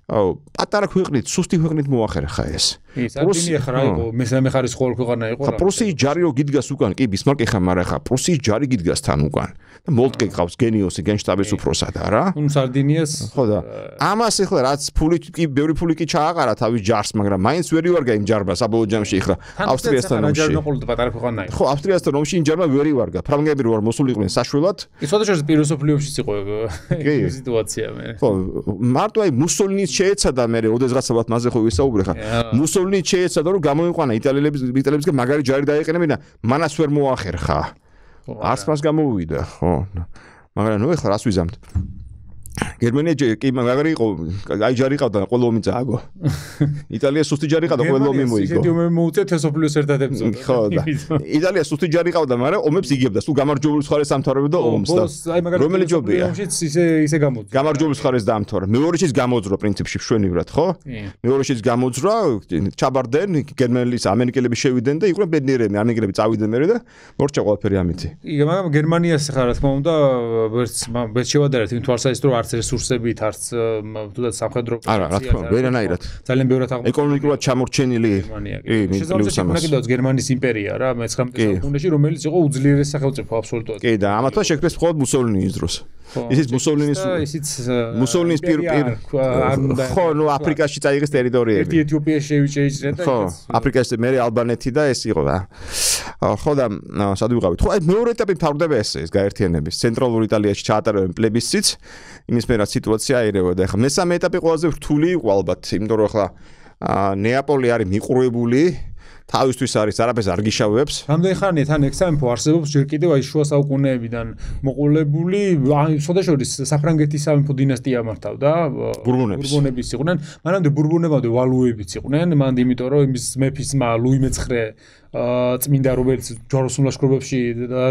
Speaker 2: პატარა ქვეყნით, სუსტი ქვეყნით მოახერხა ეს.
Speaker 1: პრუსია ხარ აიყო, მესამე ხარის ყოველ ქვეყანა იყო
Speaker 2: რა. პრუსიის ჯარი რო გიდგას უკან, კი ბისმარკი ხარ, მაგრამ ხა პრუსიის ჯარი გიდგას თან უკან. და მოლტკე ყავს გენიოსი გენშტაბის უფროსად არა?
Speaker 1: ნუ სარდინიას
Speaker 2: ხო და ამას ეხლა რაც ფული კი ბევრი ფული კი ჩააყარა თავის ჯარს, მაგრამ მაინც ვერ ივარგა იმ ჯარმა საბოლოო ჯამში ეხლა ავსტრიასთან ომში.
Speaker 1: ჯარი ნოყოლოდ პატარა ქვეყანა იყო.
Speaker 2: ხო, ავსტრიასთან ომში იმ ჯარმა ვერ ივარგა. ფრანგები რო არ მოსულიყვნენ საშველად.
Speaker 1: ის შესაძლოა პიროსოფლიოში იყო სიტუაცია მე.
Speaker 2: ხო, მარტო აი მუსოლინის შეეცადა მე ოდესღაცებად მასზე ხო ვისაუბრე ხა. მუსოლინი შეეცადა რომ გამოიყვანა იტალიელების იტალიელებისგან მაგარი ჯარი დაეყენებინა მანას ვერ მოახერხა. არც მას გამოვიდა ხო. მაგრამ ნუ ეხლა რას ვიზამთ გერმანია კი მაგარი იყო აი ჯარი ყავდა ყველა ომი წააგო. იტალია სუსტი ჯარი ყავდა ყველა ომი მოიგო.
Speaker 1: ისეთი ომი მოუწეთ ესო პლუს ერთად ებრძოდა
Speaker 2: ხო და იტალია სუსტი ჯარი ყავდა მაგრამ ომებს იგებდა. სულ გამარჯვებული მხარეს ამთავრებდა ომს და რომელი ჯობია?
Speaker 1: ომშიც ისე ისე გამოძრა.
Speaker 2: გამარჯვებული მხარეს დაამთავრა. მეორეშიც გამოძრა პრინციპში შვენივრად ხო? მეორეშიც გამოძრა ჩაბარდენ გერმანელის ამერიკელები შევიდნენ და იყვნენ ბედნიერები ამერიკელები წავიდნენ მერე და მორჩა ყველაფერი ამითი.
Speaker 1: მაგრამ გერმანიას ხარ რა თქმა უნდა ვერც ვერც შევადარეთ იმ თვალსაზრისით რომ არც რესურსებით, არც თუნდაც სამხედრო
Speaker 2: არა, რა თქმა უნდა, ვერანაირად.
Speaker 1: ძალიან ბევრად აღმოჩნდა.
Speaker 2: ეკონომიკურად ჩამორჩენილი. კი,
Speaker 1: ამას. შესაძლოა გერმანიის იმპერია რა, მე-19 საუკუნეში, რომელიც იყო უძლიერესი სახელმწიფო აბსოლუტურად.
Speaker 2: კი, და ამათმა შექმნეს მხოლოდ მუსოლინის დროს. ისიც მუსოლინის
Speaker 1: ისიც
Speaker 2: მუსოლინის პირ პირ ხო, ნუ აფრიკაში წაიღეს ტერიტორიები.
Speaker 1: ერთი ეთიოპიაში შევიჭეიჭრა და
Speaker 2: ხო, აფრიკაში მე ალბანეთი და ეს იყო რა. ხო და სად ვიყავით? ხო, აი მეორე ეტაპი მთავრდება ეს ეს გაერთიანების ცენტრალურ იტალიაში ჩაატარებენ პლებისციტს. იმის მერე სიტუაცია აირებოდა. ახლა მესამე ეტაპი ყველაზე რთული იყო ალბათ, იმიტომ რომ ახლა ნეაპოლი არის მიყურებული თავისთვის არის არაფერს არ გიშავებს.
Speaker 1: რამდენი ხანია თან ექსამენფო არსებობს ჯერ კიდევ აი შუა საუკუნეებიდან მოყოლებული, აი შესაძლოა საფრანგეთის სამეფო დინასტია მართავდა,
Speaker 2: ბურბონების
Speaker 1: იყვნენ, მანამდე ბურბონებამდე ვალუებიც იყვნენ, მანდ იმიტომ რომ იმის მეფის მა ლუი მეცხრე წმინდა რომელიც ჯვაროსნულ ლაშქრობებში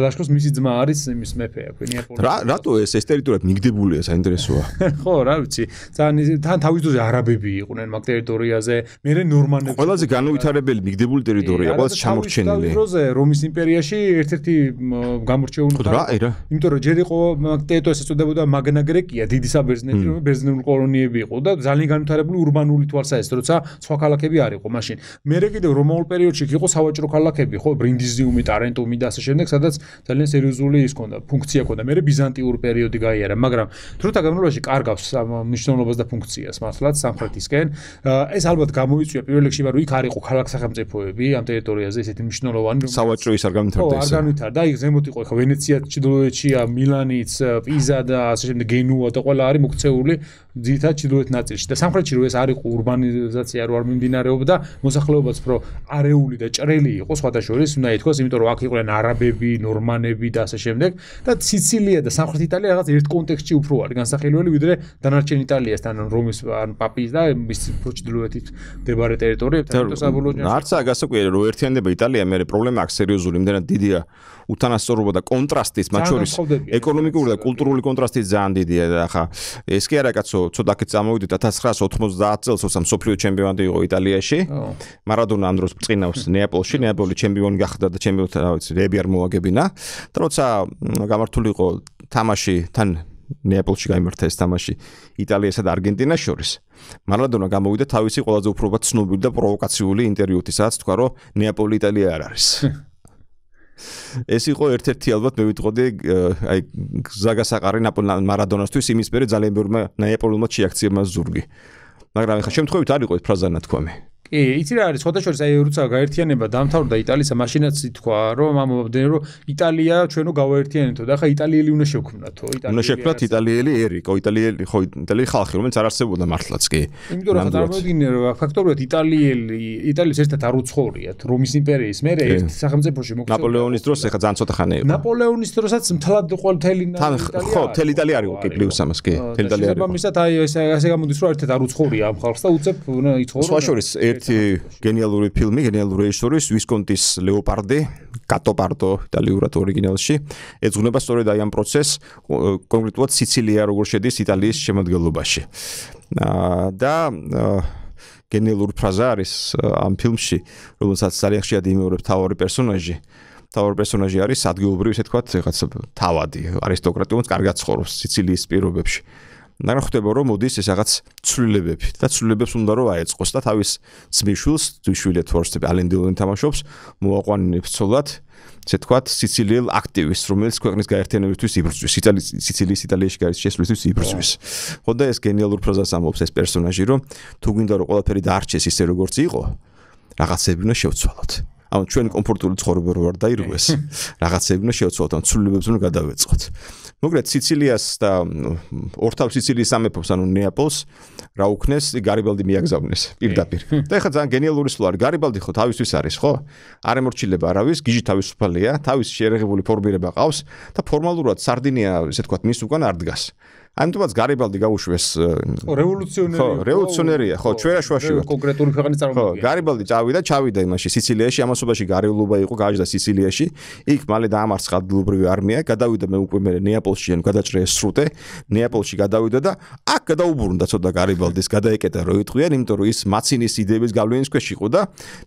Speaker 1: ლაშქრობს მისი ძმა არის იმის მეფე აქვე
Speaker 2: ნეაპოლის რა რატო ეს ეს ტერიტორია მიგდებულია საინტერესოა?
Speaker 1: ხო რა ვიცი ძალიან თან თავის დროზე არაბები იყვნენ მაგ ტერიტორიაზე მე ნორმანები
Speaker 2: ყველაზე განუვითარებელი მიგდებული ტერიტორია ყოველს ჩამორჩენილი.
Speaker 1: თავის დროზე რომის იმპერიაში ერთ-ერთი გამორჩეული
Speaker 2: რა აი რა?
Speaker 1: იმიტომ რომ ჯერ იყო მაგ ტერიტორიას ეწოდებოდა მაგნა გრეკია დიდი საბერძნეთი რომ ბერძნული კოლონიები იყო და ძალიან განვითარებული ურბანული თვალსაზრისით როცა სხვა ქალაქები არ იყო მაშინ. მე კიდევ რომაულ პერიოდში იყო სავაჭრო ქალაქები ხო ბრინდიზიუმი ტარენტუმი და ასე შემდეგ სადაც ძალიან სერიოზული ის ქონდა ფუნქცია ქონდა მე ბიზანტიური პერიოდი გაიარა მაგრამ დროთა განმავლობაში კარგავს მნიშვნელობას და ფუნქციას მართლაც სამხრეთისკენ. ეს ალბათ გამოიწვია პირველ რიგში რომ იქ არ იყო ქალაქ სახელმწიფოები ამ ტერიტორიაზე ესეთი მნიშვნელოვანი
Speaker 2: სავაჭრო ის არ განვითარდა
Speaker 1: ეს ხო არ განვითარდა აი ზემოთ იყო ხო ვენეცია ჩრდილოეთშია მილანიც პიზა და ასე შემდეგ გენუა და ყველა არის მოქცეული ძირითადად ჩრდილოეთ ნაწილში. და სამხრეთში რო ეს არ იყო ურბანიზაცია რო არ მიმდინარეობდა მოსახლეობაც პრო არეული და ჭრელი იყო სხვათა შორის, უნდა ითქვას, იმიტომ რომ აქ იყვნენ არაბები, ნორმანები და ასე შემდეგ და სიცილია და სამხრეთ იტალია რაღაც ერთ კონტექსტში უფრო არის განსახილველი ვიდრე დანარჩენ იტალიასთან, რომის ან პაპის და მის პროჩედურებით მდებარე ტერიტორიებთან და საბოლოო
Speaker 2: არც აგასაკვირი რომ ერთიანდება იტალია მე პრობლემა აქვს სერიოზული, იმდენად დიდია უთანასწორობა და კონტრასტის მათ შორის ეკონომიკური და კულტურული კონტრასტი ძალიან დიდია და ახლა ეს კი არა კაცო ცოტაკეთ წამოვიდეთ. 1990 წელს ოსამ სოფლიო ჩემპიონატი იყო იტალიაში. მარადონა ამ დროს წინავს ნეაპოლში. ნეაპოლი ჩემპიონი გახდა და ჩემპიონთა რა ვიცი რები არ მოაგებინა. და როცა გამართული იყო თამაში თან ნეაპოლში გამართა ეს თამაში იტალიასა და არგენტინას შორის მარადონა გამოვიდა თავისი ყველაზე უფრო ცნობილი და პროვოკაციული ინტერვიუთი სადაც თქვა რომ ნეაპოლი იტალია არ არის ეს იყო ერთ-ერთი ალბათ მე ვიტყოდი აი ზაგასაყარი მარადონასთვის იმის პერე ძალიან ბევრმა ნეაპოლულმა შეაქციებმა ზურგი. მაგრამ ხა შემთხვევით არ იყო ეს ფრაზა ნათქვამი
Speaker 1: კი, იცი რა არის, ხოთა შორის აი როცა გაერთიანება დამთავრდა იტალიის მაშინაც ითქვა, რომ ამობდნენ რომ იტალია ჩვენო გავაერთიანეთო და ხა იტალიელი უნდა შევქმნათო,
Speaker 2: იტალიელი. უნდა შევქმნათ იტალიელი ერი, ხო იტალიელი, ხო იტალიელი ხალხი, რომელიც არ არსებობდა მართლაც კი.
Speaker 1: იმიტომ რომ წარმოგიდგინე რომ ფაქტობრივად იტალიელი, იტალიის ერთად არ უცხორიათ რომის იმპერიის მერე ერთ სახელმწიფოში
Speaker 2: მოქცევა. ნაპოლეონის დროს ეხა ძალიან ცოტა ხანი იყო.
Speaker 1: ნაპოლეონის დროსაც მთლად ყოველთელი
Speaker 2: იტალია. ხო, თელი იტალია არის კი პლუს ამას კი, თელი იტალია არის.
Speaker 1: ამისად აი ეს ასე გამოდის რომ ერთად არ უცხორია ამ ხალხს და უცებ იცხოვრო.
Speaker 2: სხვა შორის ერთი გენიალური ფილმი, გენიალური რეჟისორი ვისკონტის ლეოპარდი, კატოპარტო იტალიურად ორიგინალში, ეძღვნება სწორედ აი ამ პროცესს, კონკრეტულად სიცილია როგორ შედის იტალიის შემოადგენლობაში. და გენიალური ფრაზა არის ამ ფილმში, რომელსაც ძალიან ხშირად იმეორებს თავი პერსონაჟი. თავი პერსონაჟი არის ადგილობრივი, ესე თქვა, რაღაც თავადი, არისტოკრატი, რომელიც კარგად ცხოვრობს სიცილიის პირობებში. მაგრამ ხდება რომ მოდის ეს რაღაც ცვლილებები და ცვლილებებს უნდა რომ აეწყოს და თავის ძმიშვილს ძმიშვილი თორსტები ალენდილონი თამაშობს მოაყვანებს ცოლად ესე თქვა სიცილიელ აქტივისტს რომელიც ქვეყნის გაერთიანებისთვის იბრძვის სიცილიის იტალიაში გარის შესვლისთვის იბრძვის. ხო და ეს გენიალურ ფრაზას ამბობს ეს პერსონაჟი რომ თუ გვინდა რომ ყველაფერი დაარჩეს ისე როგორც იყო რაღაცები უნდა შევცვალოთ ანუ ჩვენ კომფორტული ცხოვრება რო არ დაირღვეს რაღაცები უნდა შევცვალოთ ან ცვლილებებს უნდა გადავეწყოთ. მოკლედ სიცილიას და ორთავ სიცილიის სამეფოს ანუ ნეაპოლს რა უქნეს გარიბალდი მიაგზავნეს პირდაპირ. და ეხლა ძალიან გენიალური სულ არის. გარიბალდი ხო თავისთვის არის ხო? არ ემორჩილება არავის გიჟი თავისუფალია თავის შეერაღებული ფორმირება ყავს და ფორმალურად სარდინია ესე თქვა მის უკან არ დგას ამიტომაც გარიბალდი გაუშვეს
Speaker 1: რევოლუციონერი
Speaker 2: ხო რევოლუციონერია ხო ჩვენაშუაში
Speaker 1: კონკრეტული ქვეყნის
Speaker 2: წარმომადგენელი. ხო გარიბალდი წავიდა ჩავიდა იმაში სიცილიაში ამასობაში გარეულობა იყო გააჯდა სიცილიაში. იქ მალე დაამარცხა ადგილობრივი არმია გადავიდა მე უკვე მე ნეაპოლში ან გადაჭრეს სრუტე ნეაპოლში გადავიდა და აქ გადაუბრუნდა ცოტა გარიბალდის გადაეკეტა რო იტყვიან იმიტომ რომ ის მაცინის იდეების გავლენის ქვეშ იყო და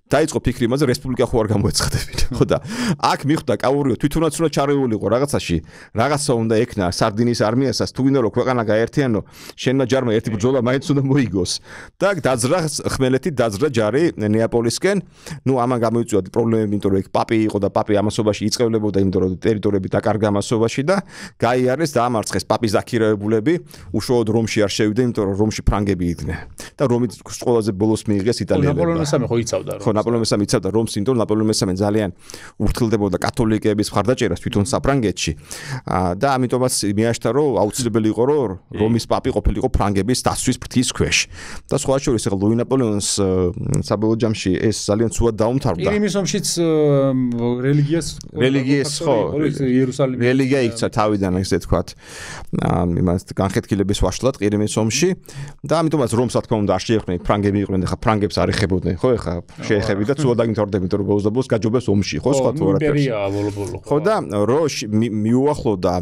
Speaker 2: დაიწყო ფიქრი იმაზე რესპუბლიკა ხო არ გამოეცხადებინა ხო და აქ მიხვდა კაურიო თვითონაც უნდა ჩარეულიყო რაღაცაში. რაღაცა უნდა ექნა სარდინის არმიასაც თუ გინდა რომ ქვეყანა გაერთიანო, შენმა ჯარმა ერთი ბრძოლა მაინც უნდა მოიგოს. და დაძრა ხმელეთი დაძრა ჯარი ნეაპოლისკენ. ნუ ამან გამოიწვია პრობლემები, იმიტომ რომ იქ პაპი იყო და პაპი ამასობაში იწევლებოდა, იმიტომ რომ ტერიტორიები დაკარგა ამასობაში და გაიარეს და ამარცხეს პაპის დაქირავებულები, უშუალოდ რომში არ შევიდა, იმიტომ რომ რომში ფრანგები იდნენ. და რომით ყველაზე ბოლოს მიიღეს იტალიელებმა.
Speaker 1: ნაპოლეონ მესამე ხო იცავდა
Speaker 2: რომ. ხო, ნაპოლეონ მესამე იცავდა რომს, იმიტომ რომ ნაპოლეონ მესამე ძალიან ურთილდებოდა კათოლიკეების მხარდაჭერას თვითონ საფრანგეთში. და ამიტომაც მიაშთა რომ აუცილებელი იყო რომ რომის პაპი ყოფილიყო ფრანგების დაცვის ფრთის ქვეშ. და სხვა შორის ახლა ლუი ნაპოლეონს საბოლოო ჯამში ეს ძალიან ცუდად დაუმთავრდა.
Speaker 1: ირიმის ომშიც რელიგიას
Speaker 2: რელიგიას ხო იერუსალიმი რელიგია იქცა თავიდან ესე თქვა. იმას განხეთქილების ვაშლად ირიმის ომში და ამიტომაც რომს რა თქმა უნდა არ შეეხმენ ფრანგები იყვნენ და ხა ფრანგებს არ ეხებოდნენ ხო ხა შეეხები და ცუდად დაგიმთავრდები თუ ბოლოს გაჯობეს ომში ხო სხვა თუ არა
Speaker 1: იმპერია ბოლო-ბოლო
Speaker 2: ხო და როშ მიუახლოვდა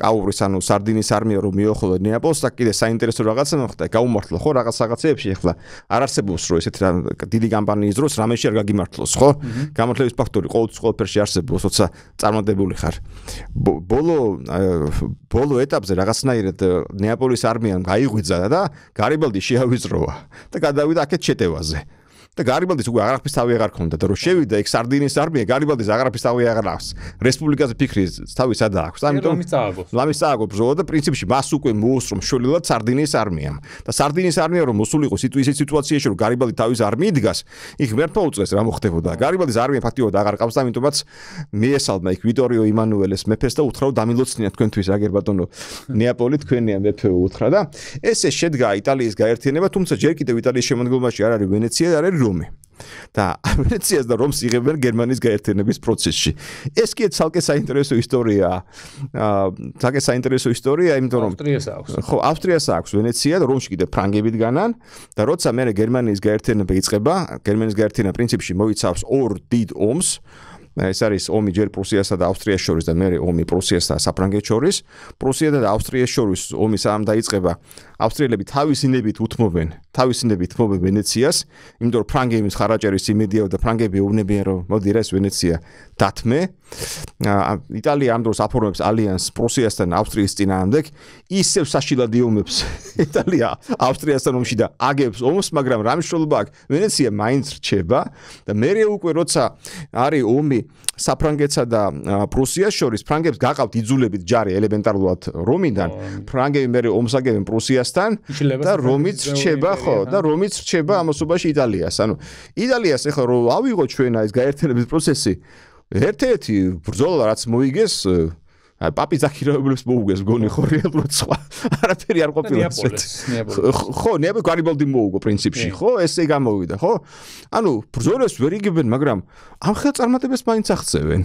Speaker 2: კაურის ანუ სარდინის არმია რომ მიო ხოლო ნეაპოლს და კიდე საინტერესო რაღაცა მოხდა. გაუმართლა ხო რაღაც რაღაცეებში ახლა არ არსებობს რომ ესეთი დიდი კამპანიის დროს რამეში არ გაგიმართლოს ხო? გამართლების ფაქტორი ყოველთვის ყოველფერში არსებობს თორსა წარმოდებული ხარ. ბოლო ბოლო ეტაპზე რაღაცნაირად ნეაპოლის არმიამ გაიღვიძა და გარიბალდი შეავიწროა და გადავიდა აქეთ შეტევაზე და გარიბალდის უკვე აღარაფის თავი აღარ ქონდა და რომ შევიდა ეგ სარდინის არმია გარიბალდის აღარაფის თავი აღარ აქვს. რესპუბლიკაზე ფიქრი თავი სადა აქვს.
Speaker 1: ამიტომ ლამის წააგო.
Speaker 2: ლამის წააგო ბრძოლა და პრინციპში მას უკვე მოუსწრო მშველელად სარდინის არმიამ. და სარდინის არმია რომ მოსულიყო ისეთ სიტუაციაში რომ გარიბალდი თავის არმიით დგას იქ მერფა უწეს რა მოხდებოდა. გარიბალდის არმია ფაქტიურად აღარ ყავს და ამიტომაც მიესალმა იქ ვიტორიო იმანუელეს მეფეს და უთხრა დამილოცნია თქვენთვის აგერ ბატონო ნეაპოლი თქვენია მეფე უთხრა და ესე შედგა იტალიის გაერთიანება თუმცა ჯერ კიდევ იტალიის შემოგონებაში არ არის ვენეცია არ არის რომი. და ვენეციას და რომს იღებენ გერმანიის გაერთიანების პროცესში. ეს კი ცალკე საინტერესო ისტორიაა. აა ცალკე საინტერესო ისტორია, იმიტომ რომ
Speaker 1: ავსტრიას აქვს.
Speaker 2: ხო, ავსტრიას აქვს ვენეცია და რომში კიდე ფრანგები დგანან და როცა მე გერმანიის გაერთიანება იწყება, გერმანიის გაერთიანება პრინციპში მოიცავს ორ დიდ ომს. ეს არის ომი ჯერ პრუსიასა და ავსტრიას შორის და მეორე ომი პრუსიასა და საფრანგეთს შორის. პრუსია და ავსტრიას შორის ომი სამ დაიწყება. ავსტრიელები თავისინებით უთმობენ, თავისინებით თმობენ ვენეციას, იმიტომ რომ ფრანგების ხარაჭერის იმედია და ფრანგები ეუბნებიან რომ მოდი რა ეს ვენეცია დათმე. იტალია ამ დროს აფორმებს ალიანს პრუსიასთან ავსტრიის წინააღმდეგ, ისევ საშილად იომებს იტალია ავსტრიასთან ომში და აგებს ომს, მაგრამ რა მნიშვნელობა აქვს? ვენეცია მაინც რჩება და მე უკვე როცა არის ომი საფრანგეთსა და პრუსიას შორის ფრანგებს გაყავთ იძულებით ჯარი ელემენტარულად რომიდან. ფრანგები მე ომს აგებენ პრუსიასთან და რომიც რჩება ხო და რომიც რჩება ამასობაში იტალიას. ანუ იტალიას ეხლა რომ ავიღოთ ჩვენ ეს გაერთიანების პროცესი ერთ-ერთი ბრძოლა რაც მოიგეს პაპი ზაქიროებლებს მოუგეს გონი ხო რეალურად სხვა არაფერი არ ყოფილა ხო ნეაპოლი გარიბალდი მოუგო პრინციპში ხო ესე გამოვიდა ხო? ანუ ბრძოლას ვერ იგებენ მაგრამ ამ ხელწარმატებას მაინც აღწევენ.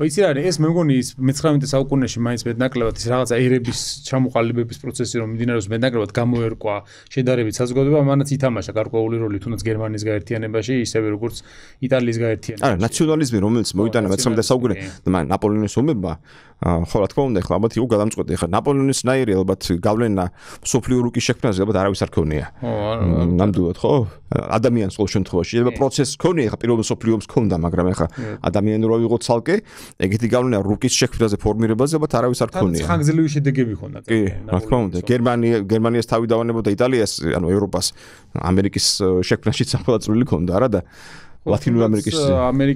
Speaker 1: ვიცი რა ეს მე მგონი ის მე-19 საუკუნეში მაინც მეტნაკლებად ის რაღაცა ერების ჩამოყალიბების პროცესი რომ მიმდინარეობს მეტნაკლებად გამოერკვა შედარებით საზოგადოება მანაც ითამაშა გარკვეული როლი თუნდაც გერმანიის გაერთიანებაში ისევე როგორც იტალიის გაერთიანებაში.
Speaker 2: არა ნაციონალიზმი რომელიც მოიტანა მე-19 საუკუნე ნაპოლეონის ომებმა ხო რა თქმა უნდა ეხლა ალბათ იყო გადამწყვეტი. ეხლა ნაპოლეონის ნაირი ალბათ გავლენა სოფლიო რუკის შექმნაზე ალბათ არავის არ ქონია. ხო ნამდვილად ხო? ადამიანს ყოველ შემთხვევაში. შეიძლება პროცესი ქონია ეხლა პირველ სოფლიო ომს ქონდა მაგრამ ეხლა ადამიანურ ავიღოთ ცალკე ეგეთი გავლენა რუკის შექმნაზე ფორმირებაზე ალბათ არავის არ ქონია.
Speaker 1: ხანგრძლივი შედეგები ქონდა
Speaker 2: კი რა თქმა უნდა გერმანია გერმანიას თავი დავანებოდა იტალიას ანუ ევროპას ამერიკის შექმნაში საფუძველი ქონდა რა და ლათინურ ამერიკის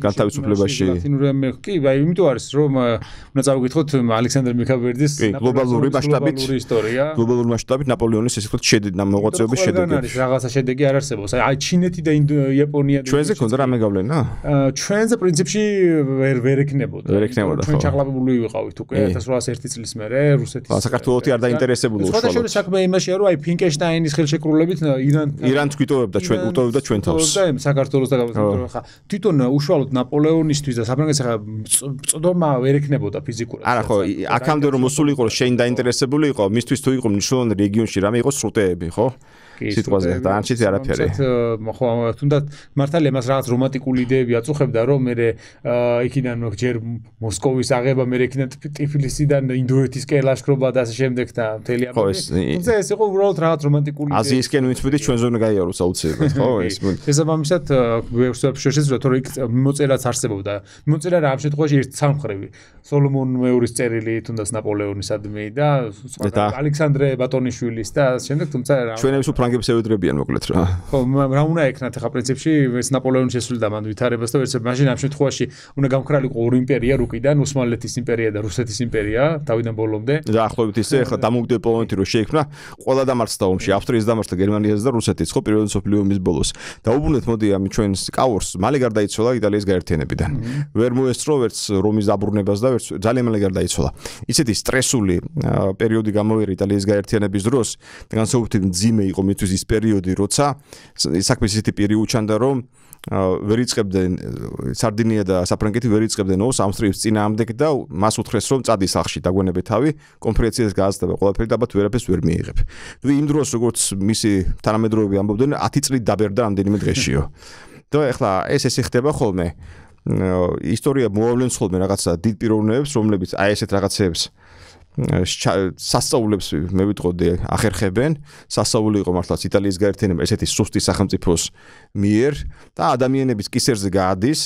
Speaker 2: განთავისუფლებაში
Speaker 1: ლათინურ ამერიკაში კი აი იმიტომ არის რომ უნდა წავიკითხოთ ალექსანდრე მიქაბერდის
Speaker 2: გლობალური მასშტაბით
Speaker 1: ისტორია.
Speaker 2: გლობალური მასშტაბით ნაპოლეონის ესე ვთქვათ შედეგი მოღვაწეობის შედეგი
Speaker 1: არის რაღაცა შედეგი არ არსებობს. აი ჩინეთი და იაპონია
Speaker 2: ჩვენზე კონდა რამე გავლენა?
Speaker 1: ჩვენზე პრინციპში ვერ ვერ ექნებოდა.
Speaker 2: ვერ ექნებოდა
Speaker 1: ჩვენ ჩაღლაბებული ვიყავით უკვე 1801 წლის მერე რუსეთის
Speaker 2: საქართველოსი არ დაინტერესებული
Speaker 1: უშუალოდ. სხვადასხვა საქმე იმაშია რომ აი ფინკენშტაინის ხელშეკრულებით ირან
Speaker 2: ირანს გვიტოვებდა ჩვენ უტოვებდა ჩვენ თავს.
Speaker 1: და საქართველოს და რომ ხა თვითონ უშუალოდ ნაპოლეონისთვის და საფრანგეთის ხა წდომა ვერ ექნებოდა ფიზიკურად.
Speaker 2: არა ხო, აქამდე რომ მოსულიყო შენ დაინტერესებული იყო, მისთვის თუ იყო მნიშვნელოვანი რეგიონში რამე იყო სრუტეები, ხო? სიტყვაზე და ანჩით არაფერი.
Speaker 1: ხო, თუნდაც მართალია მას რაღაც რომანტიკული იდეები აწუხებდა, რომ მე იქიდან ჯერ მოსკოვის აღება, მე იქიდან ტიფლისიდან ინდოეთის კელაშქრობა და ასე შემდეგ და მთელი
Speaker 2: ამბავი. ხო, ეს
Speaker 1: თუმცა ეს იყო უბრალოდ რაღაც რომანტიკული
Speaker 2: იდეა. აზიისკენ მოდი ჩვენ ზონა გაიაროს აუცილებლად, ხო, ეს.
Speaker 1: შესაბამისად, ვერსუაფშეშეს რომ იქ მოწერაც არსებობდა. მოწერა რა ამ შემთხვევაში ერთ სამხრევი. სოლომონ მეურის წერილი თუნდაც ნაპოლეონისადმი და ალექსანდრე ბატონიშვილის და შემდეგ თუმცა
Speaker 2: რა ჩვენებს უფრო ფრანგებს ევედრებიან მოკლედ რა.
Speaker 1: ხო, რა უნდა ეკნათ ახლა პრინციპში ეს ნაპოლეონის შესულდა მან ვითარებას და ვერც მაშინ ამ შემთხვევაში უნდა გამქრალიყო ორი იმპერია რუკიდან, ოსმალეთის იმპერია და რუსეთის იმპერია თავიდან ბოლომდე.
Speaker 2: და ახლობით ისე ახლა დამოუკიდებელ პონენტი რო შეიქმნა, ყველა დამარცხდა ომში, ავსტრიის დამარცხდა გერმანიას და რუსეთის, ხო, პირველი მსოფლიო ომის ბოლოს. და უბრუნეთ მოდი ამ ჩვენს კაურს, მალე გარდაიცვალა იტალიის გაერთიანებიდან. ვერ მოესწრო ვერც რომის დაბრუნებას და ვერც ძალიან მალე გარდაიცვალა. ისეთი სტრესული პერიოდი გამოვიდა იტალიის გაერთიანების დროს, განსაკუთრებით ძიმე იყო მით მისთვის ის პერიოდი, როცა საქმის ისეთი პირი უჩანდა, რომ ვერ იწყებდნენ სარდინია და საფრანგეთი ვერ იწყებდნენ ოს ამსტრიის წინააღმდეგ და მას უთხრეს რომ წადი სახში დაგვენებე თავი კონფერენციას გააზრდა ყველაფერი და ალბათ ვერაფერს ვერ მიიღებ. ნუ იმ დროს როგორც მისი თანამედროვეები ამბობდნენ 10 წლით დაბერდა ამდენიმე დღეშიო. და ეხლა ეს ესე ხდება ხოლმე. ისტორია მოავლენს ხოლმე რაღაცა დიდ პიროვნებებს, რომლებიც აი ესეთ რაღაცებს სასწაულებს მე ვიტყოდი ახერხებენ. სასწაული იყო მართლაც იტალიის გაერთიანება ესეთი სუსტი სახელმწიფოს მიერ და ადამიანების კისერზე გაადის.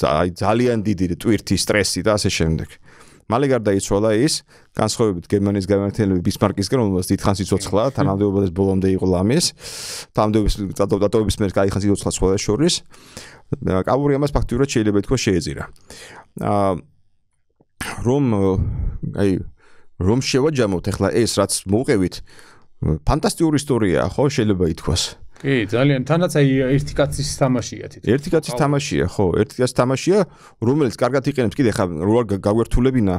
Speaker 2: აი ძალიან დიდი ტვირთი სტრესი და ასე შემდეგ. მალე გარდაიცვალა ის განსხვავებით გერმანიის გაერთიანების ბისმარკისგან რომელსაც დიდხანს იცოცხლა თანამდებობაზე ბოლომდე იყო ლამის. თანამდებობის დატოვების მერე გაიხანს იცოცხლა სხვა შორის. კავური ამას ფაქტიურად შეიძლება ითქვა შეეძირა. აა რომ აი რომ შევაჯამოთ ახლა ეს რაც მოუყევით ფანტასტიკური ისტორიაა ხო შეიძლება ითქვას
Speaker 1: კი, ძალიან თანაც აი ერთი კაცის თამაშია თვითონ.
Speaker 2: ერთი კაცის თამაშია, ხო, ერთი კაცის თამაშია, რომელიც კარგად იყენებს კიდე ხა რო გაგვერთულებინა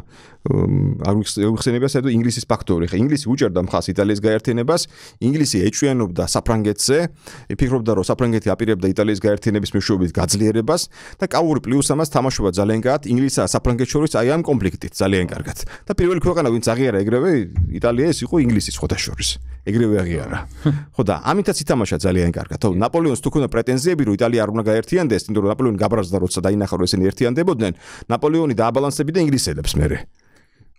Speaker 2: არ ვიხსენებია საერთოდ ინგლისის ფაქტორი. ხა ინგლისი უჭერდა მხას იტალიის გაერთიანებას, ინგლისი ეჩვიანობდა საფრანგეთზე, ფიქრობდა რომ საფრანგეთი აპირებდა იტალიის გაერთიანების მეშვეობით გაძლიერებას და კაური პლუს ამას თამაშობა ძალიან კარგად ინგლისსა საფრანგეთს შორის აი ამ კონფლიქტით ძალიან კარგად. და პირველი ქვეყანა ვინც აღიარა ეგრევე იტალია ეს იყო ინგლისის ხოთა შორის. ეგრევე აღიარა. ხო და ამითაც ითამაშა ძალიან კარგად. თო ნაპოლეონს თუ ქონდა პრეტენზიები რომ იტალია არ უნდა გაერთიანდეს, იმიტომ რომ ნაპოლეონი გაბრაზდა როცა დაინახა რომ ესენი ერთიანდებოდნენ, ნაპოლეონი დააბალანსებდა ინგლისელებს მერე.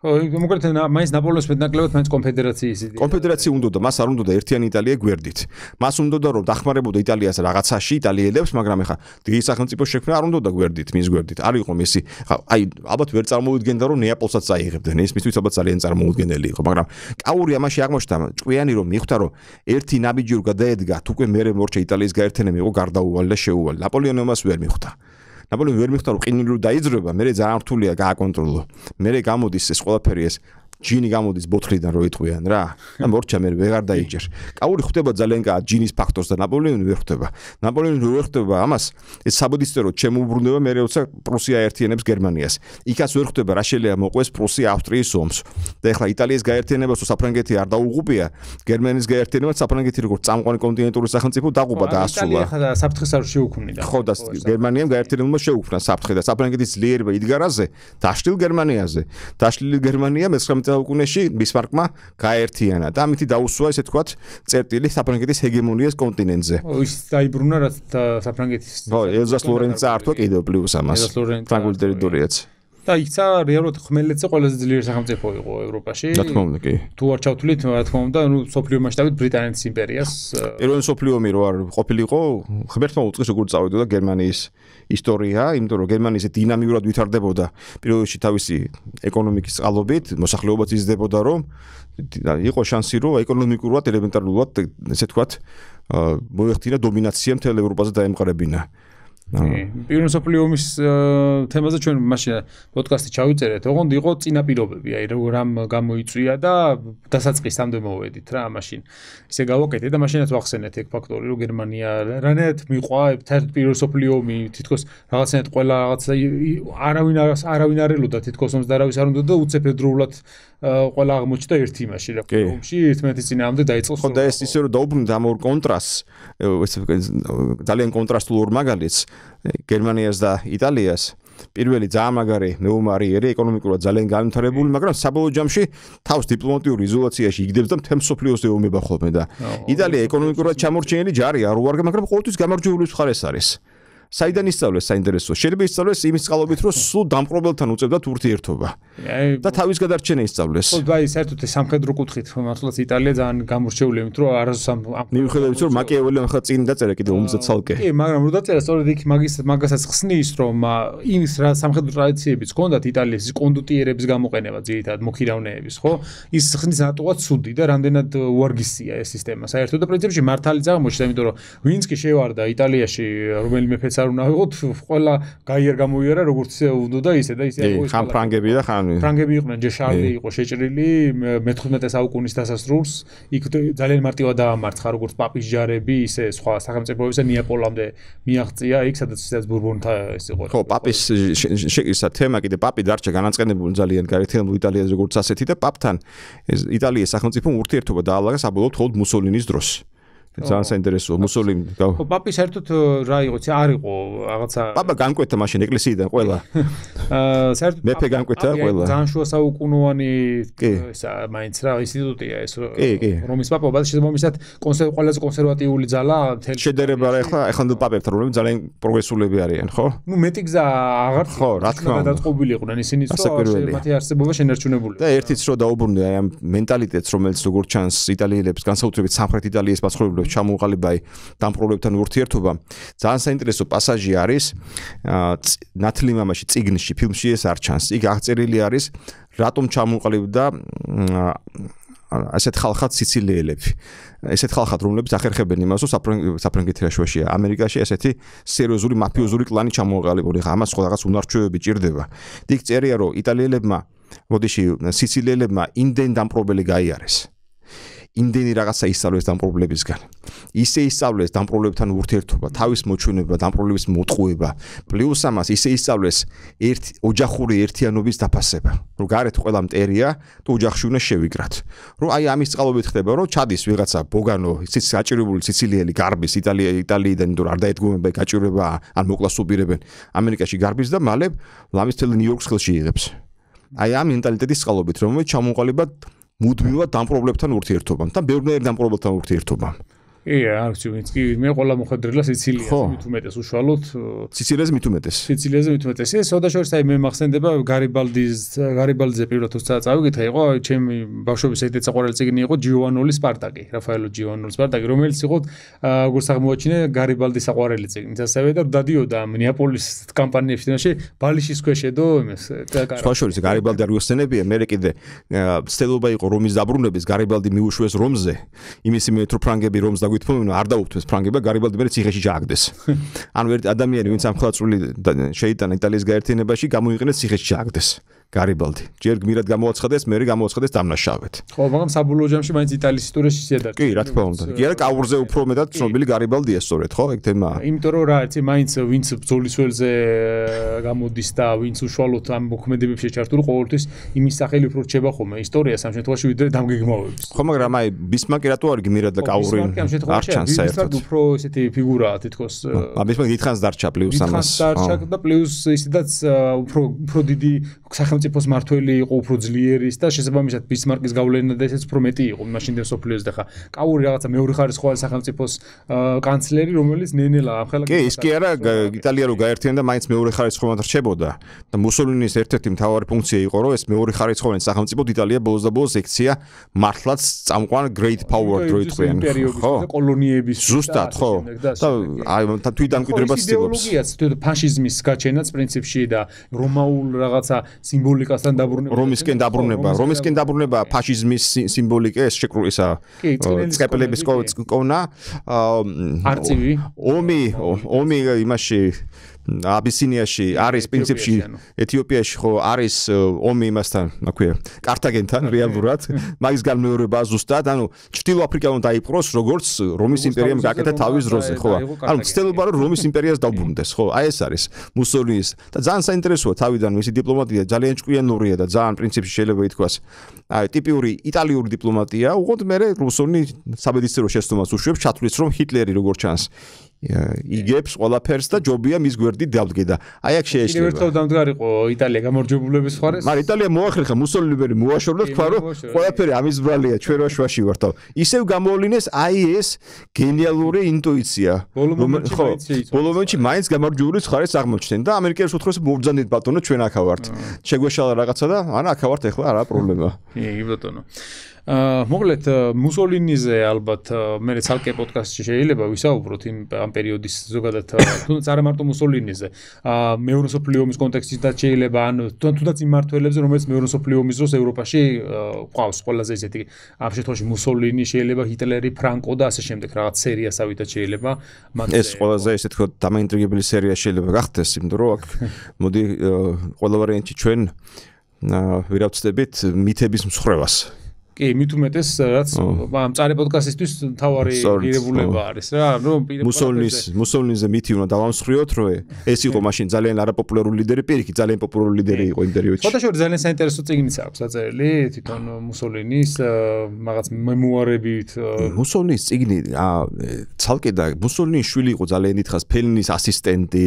Speaker 1: ხო, მოკლედ მაინც ნაპოლეონის მეტნაკლებად მაინც კონფედერაციის იდეა.
Speaker 2: კონფედერაცია უნდა და მას არ უნდა და ერთიანი იტალია გვერდით. მას უნდა და რომ დახმარებოდა იტალიას რაღაცაში იტალიელებს, მაგრამ ეხა დიდი სახელმწიფო შექმნა არ უნდა და გვერდით, მის გვერდით. არ იყო მისი, ხა აი ალბათ ვერ წარმოუდგენდა რომ ნეაპოლსაც წაიღებდნენ. ეს მისთვის ალბათ ძალიან წარმოუდგენელი იყო, მაგრამ კაური ამაში აღმოჩნდა ჭკვიანი რომ მიხვდა რომ ერთი ნაბიჯი რო გადაედგა, თუ უკვე მეორე მორჩა იტალიის გაერთიანება იყო გარდაუვალი და შეუვალი. ნაპოლეონი ამას ვერ მიხვდა. ნაპოლეონი ვერ მიხვდა რომ ყინული დაიძრება, მე ძალიან რთულია გააკონტროლო. მე გამოდის ეს ყველაფერი ეს ჯინი გამოდის ბოთლიდან რო იტყვიან რა. და მორჩა მე ვეღარ დაიჯერ კაური ხვდება ძალიან კა ჯინის ფაქტორს და ნაპოლეონი ვერ ხვდება ნაპოლეონი ვერ ხვდება ამას ეს საბოდისწერო ჩემოუბრუნდება მე როცა პრუსია ერთიანებს გერმანიას. იქაც ვერ ხვდება რა შეიძლება მოყვეს პრუსია ავსტრიის ომს. და ეხლა იტალიის გაერთიანებას თუ საფრანგეთი არ დაუღუპია გერმანიის გაერთიანებას საფრანგეთი როგორც წამყვანი კონტინენტური სახელმწიფო დაღუპა და ასულა.
Speaker 1: იტალია ხა საფრთხეს არ შეუქმნიდა.
Speaker 2: ხო და გერმანიამ გაერთიანებულმა შეუქმნა საფრთხე და საფრანგეთის ძლიერება იდგარაზე დაშლილ გერმანიაზე. დაშლილი გერმანია მე-19 საუკუნეში ბისმარკმა გაერთიანა და ამით დაუსვა ესე თქვა წერტილი საფრანგეთის ჰეგემონიას კონტინენტზე.
Speaker 1: ის დაიბრუნა რა საფრანგეთის.
Speaker 2: ო ელზას ლორენცი ართვა კიდევ პლუს ამას. ფრანგული ტერიტორიაც.
Speaker 1: და იქცა რეალურად ხმელეთზე ყველაზე ძლიერი სახელმწიფო იყო ევროპაში.
Speaker 2: რა თქმა უნდა, კი.
Speaker 1: თუ არ ჩავთვლით, რა თქმა უნდა, ნუ სოფლიო მასშტაბით ბრიტანეთის იმპერიას.
Speaker 2: პირველი სოფლიო ომი რო არ ყოფილიყო, ღმერთმა უწყეს როგორ წავედოდა გერმანიის ისტორია, იმიტომ რომ გერმანია დინამიურად ვითარდებოდა პირველში თავისი ეკონომიკის წყალობით, მოსახლეობაც იზრდებოდა, რომ იყო შანსი, რომ ეკონომიკურად ელემენტარულად, ესე ვთქვათ, მოეხდინა დომინაცია მთელ ევროპაზე დაემყარებინა.
Speaker 1: პირველ სოფლიო ომის თემაზე ჩვენ მაშინ პოდკასტი ჩავიწერეთ. ოღონდ იყო წინაპირობები, აი რამ გამოიწვია და დასაწყისამდე მოვედით რა მაშინ. ისე გავაკეთე და მაშინაც ვახსენეთ ეგ ფაქტორი, რომ გერმანია რანეთ მიყვა ერთ პირველ სოფლიო ომი, თითქოს რაღაცნაირად ყველა რაღაც არავინ არავინ არ ელოდა თითქოს ომს და არავის არ უნდა და უცებედროულად ყველა აღმოჩნდა ერთ იმაში რა ომში ერთმანეთის წინააღმდეგ დაიწყო
Speaker 2: ხო და ეს ისე რომ დაუბრუნდა ამ ორ კონტრასტს ეს ძალიან კონტრასტულ მაგალითს გერმანიას და იტალიას პირველი ძალიან მაგარი მეომარიერი ეკონომიკურად ძალიან განვითარებული მაგრამ საბოლოო ჯამში თავს დიპლომატიური იზოლაციაში იგდებს და მთელ სოფლიოს ეომება ხოლმე და იტალია ეკონომიკურად ჩამორჩენილი ჯარია არ უარგე მაგრამ ყოველთვის გამარჯვებული მხარეს არის საიდან ისწავლეს საინტერესო? შეიძლება ისწავლეს იმის წყალობით, რომ სულ დამპყრობელთან უწევდათ ურთიერთობა. და თავის გადარჩენა ისწავლეს.
Speaker 1: ხო, აი საერთოდ სამხედრო კუთხით, მართლაც იტალია ძალიან გამორჩეული იმით, რომ არასო სამ
Speaker 2: მიუხედავად რომ მაკიაველი ახლა წინ დაწერა კიდე უმზე ცალკე.
Speaker 1: კი, მაგრამ რო დაწერა სწორედ იქ მაგის მაგასაც ხსნის, რომ იმის რა სამხედრო ტრადიციებიც ჰქონდათ იტალიის კონდუტიერების გამოყენება ძირითადად მოქირავნეების, ხო? ის ხსნის რატოა ცუდი და რამდენად უარგისია ეს სისტემა. საერთოდ და პრინციპში მართალი აღმოჩნდა, იმიტომ რომ ვინც კი შევარდა იტალიაში რომელიმე ფეცა არ უნდა ვიყოთ ყველა გაიერ გამოიარა როგორც უნდა და ისე და ისე
Speaker 2: იყო ხან ფრანგები და ხან
Speaker 1: ფრანგები იყვნენ ჯერ შარლი იყო შეჭრილი მე-15 საუკუნის დასასრულს. იქ ძალიან მარტივად დაამარცხა როგორც პაპის ჯარები ისე სხვა სახელმწიფოების და ნეაპოლამდე მიაღწია იქ სადაც სადაც ბურბონთა ეს იყო.
Speaker 2: ხო პაპის შეკისა თემა კიდე პაპი დარჩა განაწყენებული ძალიან გაერთიანებულ იტალიაზე როგორც ასეთი და პაპთან იტალიის სახელმწიფო ურთიერთობა დაალაგა საბოლოოდ მუსოლინის დროს ძალიან საინტერესოა მუსოლინი
Speaker 1: ხო პაპი საერთოდ რა იყო ცი არ იყო რაღაცა
Speaker 2: პაპა განკვეთა მაშინ ეკლესიიდან ყველა.
Speaker 1: აა საერთოდ
Speaker 2: მეფე განკვეთა ყველა.
Speaker 1: ძალიან შუა საუკუნოვანი ესა მაინც რა ინსტიტუტია ეს რომის პაპობა შეიძლება მომისად კონსერვ ყველაზე კონსერვატიული ძალა
Speaker 2: შედერება რა ეხლა ეხლა ნუ პაპებთან რომლებიც ძალიან პროგრესულები არიან ხო?
Speaker 1: ნუ მეტი გზა აღარ
Speaker 2: ხო რა თქმა უნდა
Speaker 1: გადაწყობილი იყვნენ ისინი რომ მათი არსებობა შენერჩუნებული
Speaker 2: და ერთიც რო დაუბრუნდა აი ამ მენტალიტეტს რომელიც როგორც ჩანს იტალიელებს განსაკუთრებით სამხრეთ იტალიის მასშტაბში პრობლემებს ჩამოუყალიბა აი დამ პრობლემებთან ურთიერთობა. ძალიან საინტერესო პასაჟი არის ნათლი მამაში ციგნში, ფილმში ეს არ ჩანს. იქ აღწერილი არის რატომ ჩამოუყალიბდა ასეთ ხალხად სიცილიელები. ესეთ ხალხად რომლებიც ახერხებენ იმას, რომ საფრანგეთში, ამერიკაში ესეთი სერიოზული მაფიოზური კლანი ჩამოუყალიბებული. ხა ამას სხვა რაღაც უნარჩვევები ჭირდება. იქ წერია რომ იტალიელებმა მოდიში სიცილიელებმა იმდენ დამპრობელი გაიარეს. იმდენი რაღაცა ისწავლეს დამპრობლებისგან. ისე ისწავლეს დამპრობლებთან ურთიერთობა, თავის მოჩვენება, დამპრობლების მოტყუება, პლუს ამას ისე ისწავლეს ერთ ოჯახური ერთიანობის დაფასება. რომ გარეთ ყველა მტერია, თუ ოჯახში უნდა შევიკრათ. რომ აი ამის წყალობით ხდება, რომ ჩადის ვიღაცა ბოგანო, ისიც საჭიროებული სიცილიელი გარბის იტალია იტალიიდან, იმიტომ რომ არ დაედგომება გაჭირება, ან მოკლას უბირებენ ამერიკაში გარბის და მალე ლამის თელ ნიუ-იორკს ხელში იღებს. აი ამ მენტალიტეტის წყალობით, რომელიც ჩამოყალიბდა მუდმივად დამპრობლებთან ურთიერთობამ და ბევრნაირ დამპრობლებთან ურთიერთობამ.
Speaker 1: კი, არ ვიცი, ვინც კი მე ყველა მოხდრილა სიცილიაზე მით უმეტეს უშუალოდ
Speaker 2: სიცილიაზე მით უმეტეს.
Speaker 1: სიცილიაზე მით უმეტეს. ეს ოდაშორის აი მე მახსენდება გარიბალდის გარიბალდიზე პირველად თუცა წავიკითხე იყო ჩემი ბავშვობის ერთ-ერთი საყვარელი წიგნი იყო ჯიოვანოლის სპარტაკი, რაფაელო ჯიოვანოლის სპარტაკი, რომელიც იყო როგორც აღმოაჩინე გარიბალდის საყვარელი წიგნი. ასევე და დადიოდა ნეაპოლის კამპანიებში თამაში ბალიშის ქვეშედო იმას
Speaker 2: სპაშორის გარიბალდი არ უხსენებია, მე კიდე ცდელობა იყო რომის დაბრუნების გარიბალდი მიუშვეს რომზე. იმის იმით რომ ფრანგები რომს და გვითხოვნა არ დაუფთვეს ფრანგებმა გარიბალდი მე ციხეში ჯაგდეს. ანუ ერთი ადამიანი ვინც ამხლაწული შეიტანა იტალიის გაერთიანებაში გამოიყენეს ციხეში ჯაგდეს. გარიბალდი. ჯერ გმირად გამოაცხადეს, მე გამოაცხადეს დამნაშავეთ.
Speaker 1: ხო, მაგრამ საბოლოო ჯამში მაინც იტალიის ისტორიაში შედა.
Speaker 2: კი, რა თქმა უნდა. კი, არა კაურზე უფრო მეტად ცნობილი გარიბალდია სწორედ, ხო, ეგ თემა.
Speaker 1: იმიტომ რომ რა, იცი, მაინც ვინც ბძოლის ველზე გამოდის და ვინც უშუალოდ ამ მოქმედებებში ჩართული ყოველთვის იმის სახელი უფრო რჩება ხოლმე ისტორიას ამ შემთხვევაში ვიდრე დამგეგმავების.
Speaker 2: ხო, მაგრამ აი ბისმარკი რატო არ გმირად და კაური არ ჩანს საერთოდ.
Speaker 1: ბისმარკი უფრო ესეთი ფიგურაა თითქოს.
Speaker 2: ა ბისმარკი დიდხანს დარჩა პლუს ამას.
Speaker 1: დიდხანს დარჩა და პლუს ისედაც უფრო უფრო დიდი სახელმწიფოს მართველი იყო უფრო ძლიერის და შესაბამისად ბისმარკის გავლენა და ესეც უფრო მეტი იყო. მაშინდელ სოფლიოს და ხა კაური რაღაცა მეორე ხარისხოვანი სახელმწიფოს კანცლერი რომელიც ნენელა ახლა
Speaker 2: კი ის კი არა იტალია რო გაერთიანდა მაინც მეორე ხარისხოვანი რჩებოდა და მუსოლინის ერთ-ერთი მთავარი ფუნქცია იყო რომ ეს მეორე ხარისხოვანი სახელმწიფო იტალია ბოლოს და ბოლოს ექცია მართლაც წამყვან great power რო იყვნენ
Speaker 1: ხო. კოლონიების
Speaker 2: ზუსტად ხო. და აი თვითონ კვიდრებას ცდილობს.
Speaker 1: იდეოლოგიაც ფაშიზმის გაჩენაც პრინციპში და რომაულ რაღაცა სიმბოლიკასთან დაბრუნება
Speaker 2: რომისკენ დაბრუნება რომისკენ დაბრუნება. ფაშიზმის სიმბოლიკა ეს შეკრულისა წკეპლების კოვნა
Speaker 1: არწივი.
Speaker 2: ომი ომი იმაში აბისინიაში არის პრინციპში ეთიოპიაში ხო არის ომი იმასთან აქვია კართაგენთან რეალურად. მაგის განმეორება ზუსტად ანუ ჩრდილო აფრიკა უნდა დაიპყროს როგორც რომის იმპერიამ გაკეთა თავის დროზე ხო. ანუ ცდილობა რომ რომის იმპერიას დაუბრუნდეს ხო აი ეს არის მუსოლინის. და ძალიან საინტერესოა თავიდან მისი დიპლომატია ძალიან ჭკვიანურია და ძალიან პრინციპში შეიძლება ითქვას. აი ტიპიური იტალიური დიპლომატია უყოდ მე რუსონი საბედისწერო შეცდომას უშვებს ჩათვლის რომ ჰიტლერი როგორც ჩანს იგებს ყველაფერს და ჯობია მის გვერდით დავდგედა. აი აქ შეიძლება.
Speaker 1: კიდევ ერთხელ დამდგარიყო იტალია გამარჯვებულების ხარეს.
Speaker 2: მაგრამ იტალია მოახერხა მუსოლინი მოაშორდა თქვა რომ ყველაფერი ამის ბრალია ჩვენ რა შვაში ვართ. ისევ გამოვლინეს აი ეს გენიალური ინტუიცია.
Speaker 1: ხო,
Speaker 2: ბოლო მომენტში მაინც გამარჯვებულის ხარეს აღმოჩნდნენ და ამერიკელს უთხრეს მობძანდით ბატონო ჩვენ აქა ვართ. შეგვეშალა რაღაცა და ანა აქა ვართ ეხლა არა პრობლემა.
Speaker 1: კი, ბატონო. აა მოკლედ მუსოლინიზე ალბათ მე ცალკე პოდკასტში შეიძლება ვისაუბროთ იმ ამ პერიოდის ზოგადად თუნდაც არა მარტო მუსოლინიზე აა მეორე სოფლიო ომის კონტექსტშიც შეიძლება ან თუნდაც იმ მართველებზე რომელიც მეორე სოფლიო ომის დროს ევროპაში ყავს ყველაზე ისეთი ამ შემთხვევაში მუსოლინი შეიძლება ჰიტლერი ფრანკო და ასე შემდეგ რაღაც სერიასავითაც შეიძლება
Speaker 2: ეს ყველაზე ისე თქო დამაინტრიგებელი სერია შეიძლება გახდეს იმიტომ რომ აქ მოდი ყველა ვარიანტი ჩვენ ვირავწდებით მითების მსხრევას
Speaker 1: კი, მით უმეტეს რაც ამ წარე პოდკასტისთვის თავარი ღირებულება არის რა, რომ
Speaker 2: მუსოლინის მუსოლინზე მითი უნდა დავამსხვრიოთ, რომ ეს იყო მაშინ ძალიან არაპოპულარული ლიდერი, პირიქით ძალიან პოპულარული ლიდერი იყო იმ პერიოდში.
Speaker 1: ფოტოშოპი ძალიან საინტერესო წიგნიც აქვს საწერილი, თვითონ მუსოლინის რაღაც მემუარებით.
Speaker 2: მუსოლინის წიგნი, ცალკე და მუსოლინის შვილი იყო ძალიან დიდხანს ფელინის ასისტენტი.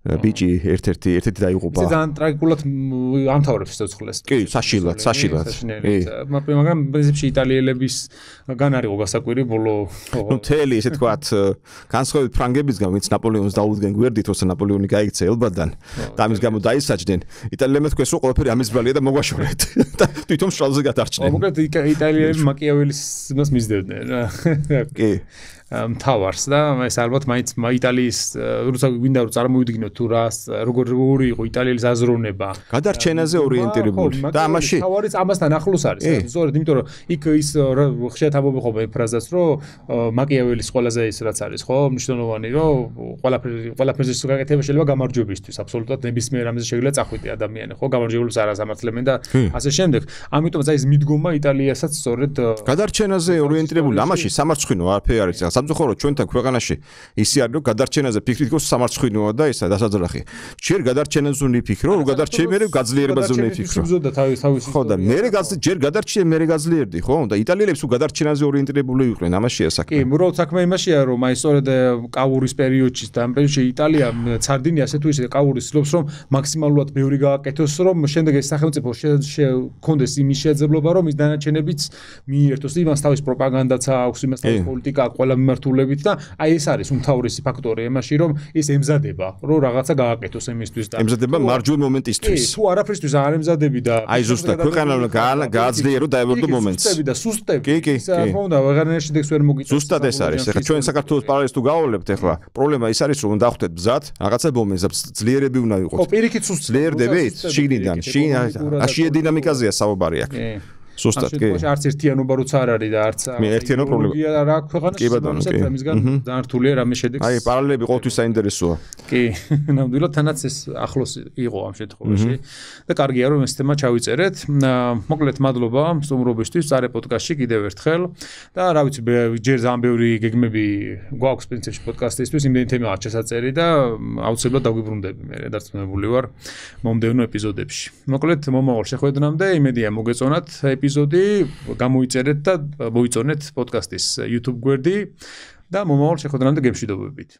Speaker 2: ბიჭი ერთ-ერთი ერთ-ერთი დაიღუპა.
Speaker 1: ძალიან ტრაგიკულად ამთავრებს ცოცხლეს.
Speaker 2: კი, საშილად, საშილად. კი.
Speaker 1: მაგრამ პრინციპში იტალიელების გან არისო გასაკვირი ბოლო.
Speaker 2: ნუ თელი ესე თქვათ, განსხვავებით ფრანგებისგან, ვინც ნაპოლეონს დაუდგენ გვერდით, ოსა ნაპოლეონი გაიქცა ელბადან და ამის გამო დაისაჯდნენ. იტალიელებმა თქვეს, რომ ყველაფერი ამის ბრალია და მოგვაშორეთ. და თვითონ შალზე გადარჩნენ.
Speaker 1: მოკლედ იტალიელები მაკიაველის მას მისდევდნენ რა.
Speaker 2: კი.
Speaker 1: მთავარს და ეს ალბათ მაინც იტალიის როცა გვინდა რომ წარმოვიდგინოთ თუ რა როგორ როგორი იყო იტალიელის აზროვნება.
Speaker 2: გადარჩენაზე ორიენტირებული. და ამაში
Speaker 1: თავარიც ამასთან ახლოს არის სწორედ იმიტომ რომ იქ ის ხშირად ამბობენ ხოლმე ფრაზას რომ მაკიაველის ყველაზე ის რაც არის ხო მნიშვნელოვანი რომ ყველაფერი ყველაფერზე სულაკეთება შეიძლება გამარჯვებისთვის აბსოლუტურად ნებისმიერ რამეზე შეიძლება წახვიდე ადამიანი ხო გამარჯვებულს არ ასამართლებენ და ასე შემდეგ. ამიტომ ზაის მიდგომა იტალიასაც სწორედ
Speaker 2: გადარჩენაზე ორიენტირებული. ამაში სამარცხინო არაფერი არის სამწუხაროდ ჩვენთან ქვეყანაში ისე არის რომ გადარჩენაზე ფიქრით გოს სამარცხინოა და ესა დასაძრახი. ჯერ გადარჩენაზე უნდა ფიქრო რომ გადარჩე მე გაძლიერებაზე უნდა ფიქრო ხო და მე ჯერ გადარჩე მე გაძლიერდი ხო? და იტალიელებს უ გადარჩენაზე ორიენტირებული იყვნენ ამაშია საქმე.
Speaker 1: კი უბრალოდ საქმე იმაშია რომ აი სწორედ კაურის პერიოდში და ამ პერიოდში იტალია ცარდინი ასე თუ ისე კაურის ცდილობს რომ მაქსიმალურად ბევრი გააკეთოს რომ შემდეგ ეს სახელმწიფო შექონდეს იმის შეძებლობა რომ ის დანარჩენებიც მიერთოს. იმას თავის პროპაგანდაც აქვს იმას თავის პოლიტიკა ყველა მიმართულებით და აი ეს არის უმთავრესი ფაქტორი იმაში რომ ის ემზადება რომ რაღაცა გააკეთოს იმისთვის და
Speaker 2: ემზადება მარჯვენ მომენტისთვის.
Speaker 1: თუ არაფრისთვის არ ემზადები და
Speaker 2: აი ზუსტად ქვეყანა გააძლიერო დაებოდო მომენტს
Speaker 1: სუსტები და სუსტები.
Speaker 2: კი კი კი.
Speaker 1: ხო და ვეღარნერში დექს ვერ მოგიწევს.
Speaker 2: ზუსტად ეს არის ეხლა ჩვენ საქართველოს პარალელს თუ გავავლებთ ეხლა პრობლემა ის არის რომ დახვდეთ ბზად რაღაცა მომენტს ძლიერები უნდა ვიყოთ.
Speaker 1: ხო პირიქით სუსტ
Speaker 2: ძლიერდებით შიგნიდან შიგ აშია დინამიკაზეა საუბარი აქ სუსტად კი.
Speaker 1: არც ერთიანობა როცა არ არის და არც
Speaker 2: მე ერთიანო პრობლემა
Speaker 1: რა აქვს ქვეყანაში კი ბატონო კი. მისგან დაართულია რამე შედეგს
Speaker 2: აი პარალელები ყოველთვის საინტერესოა.
Speaker 1: კი ნამდვილად თანაც ეს ახლოს იყო ამ შემთხვევაში. და კარგია რომ ეს თემა ჩავიწერეთ. მოკლედ მადლობა სტუმრობისთვის წარე პოდკასტში კიდევ ერთხელ. და რა ვიცი ჯერ ძალიან ბევრი გეგმები გვაქვს პრინციპში პოდკასტისთვის იმდენი თემა არ ჩასაწერი და აუცილებლად დაგვიბრუნდები მე რედაქციონებული ვარ მომდევნო ეპიზოდებში. მოკლედ მომავალ შეხვედრამდე იმედია მოგეწონათ ეპიზოდი ეპიზოდი გამოიწერეთ და მოიწონეთ პოდკასტის YouTube გვერდი და მომავალ შეხვედრამდე გემშვიდობებით.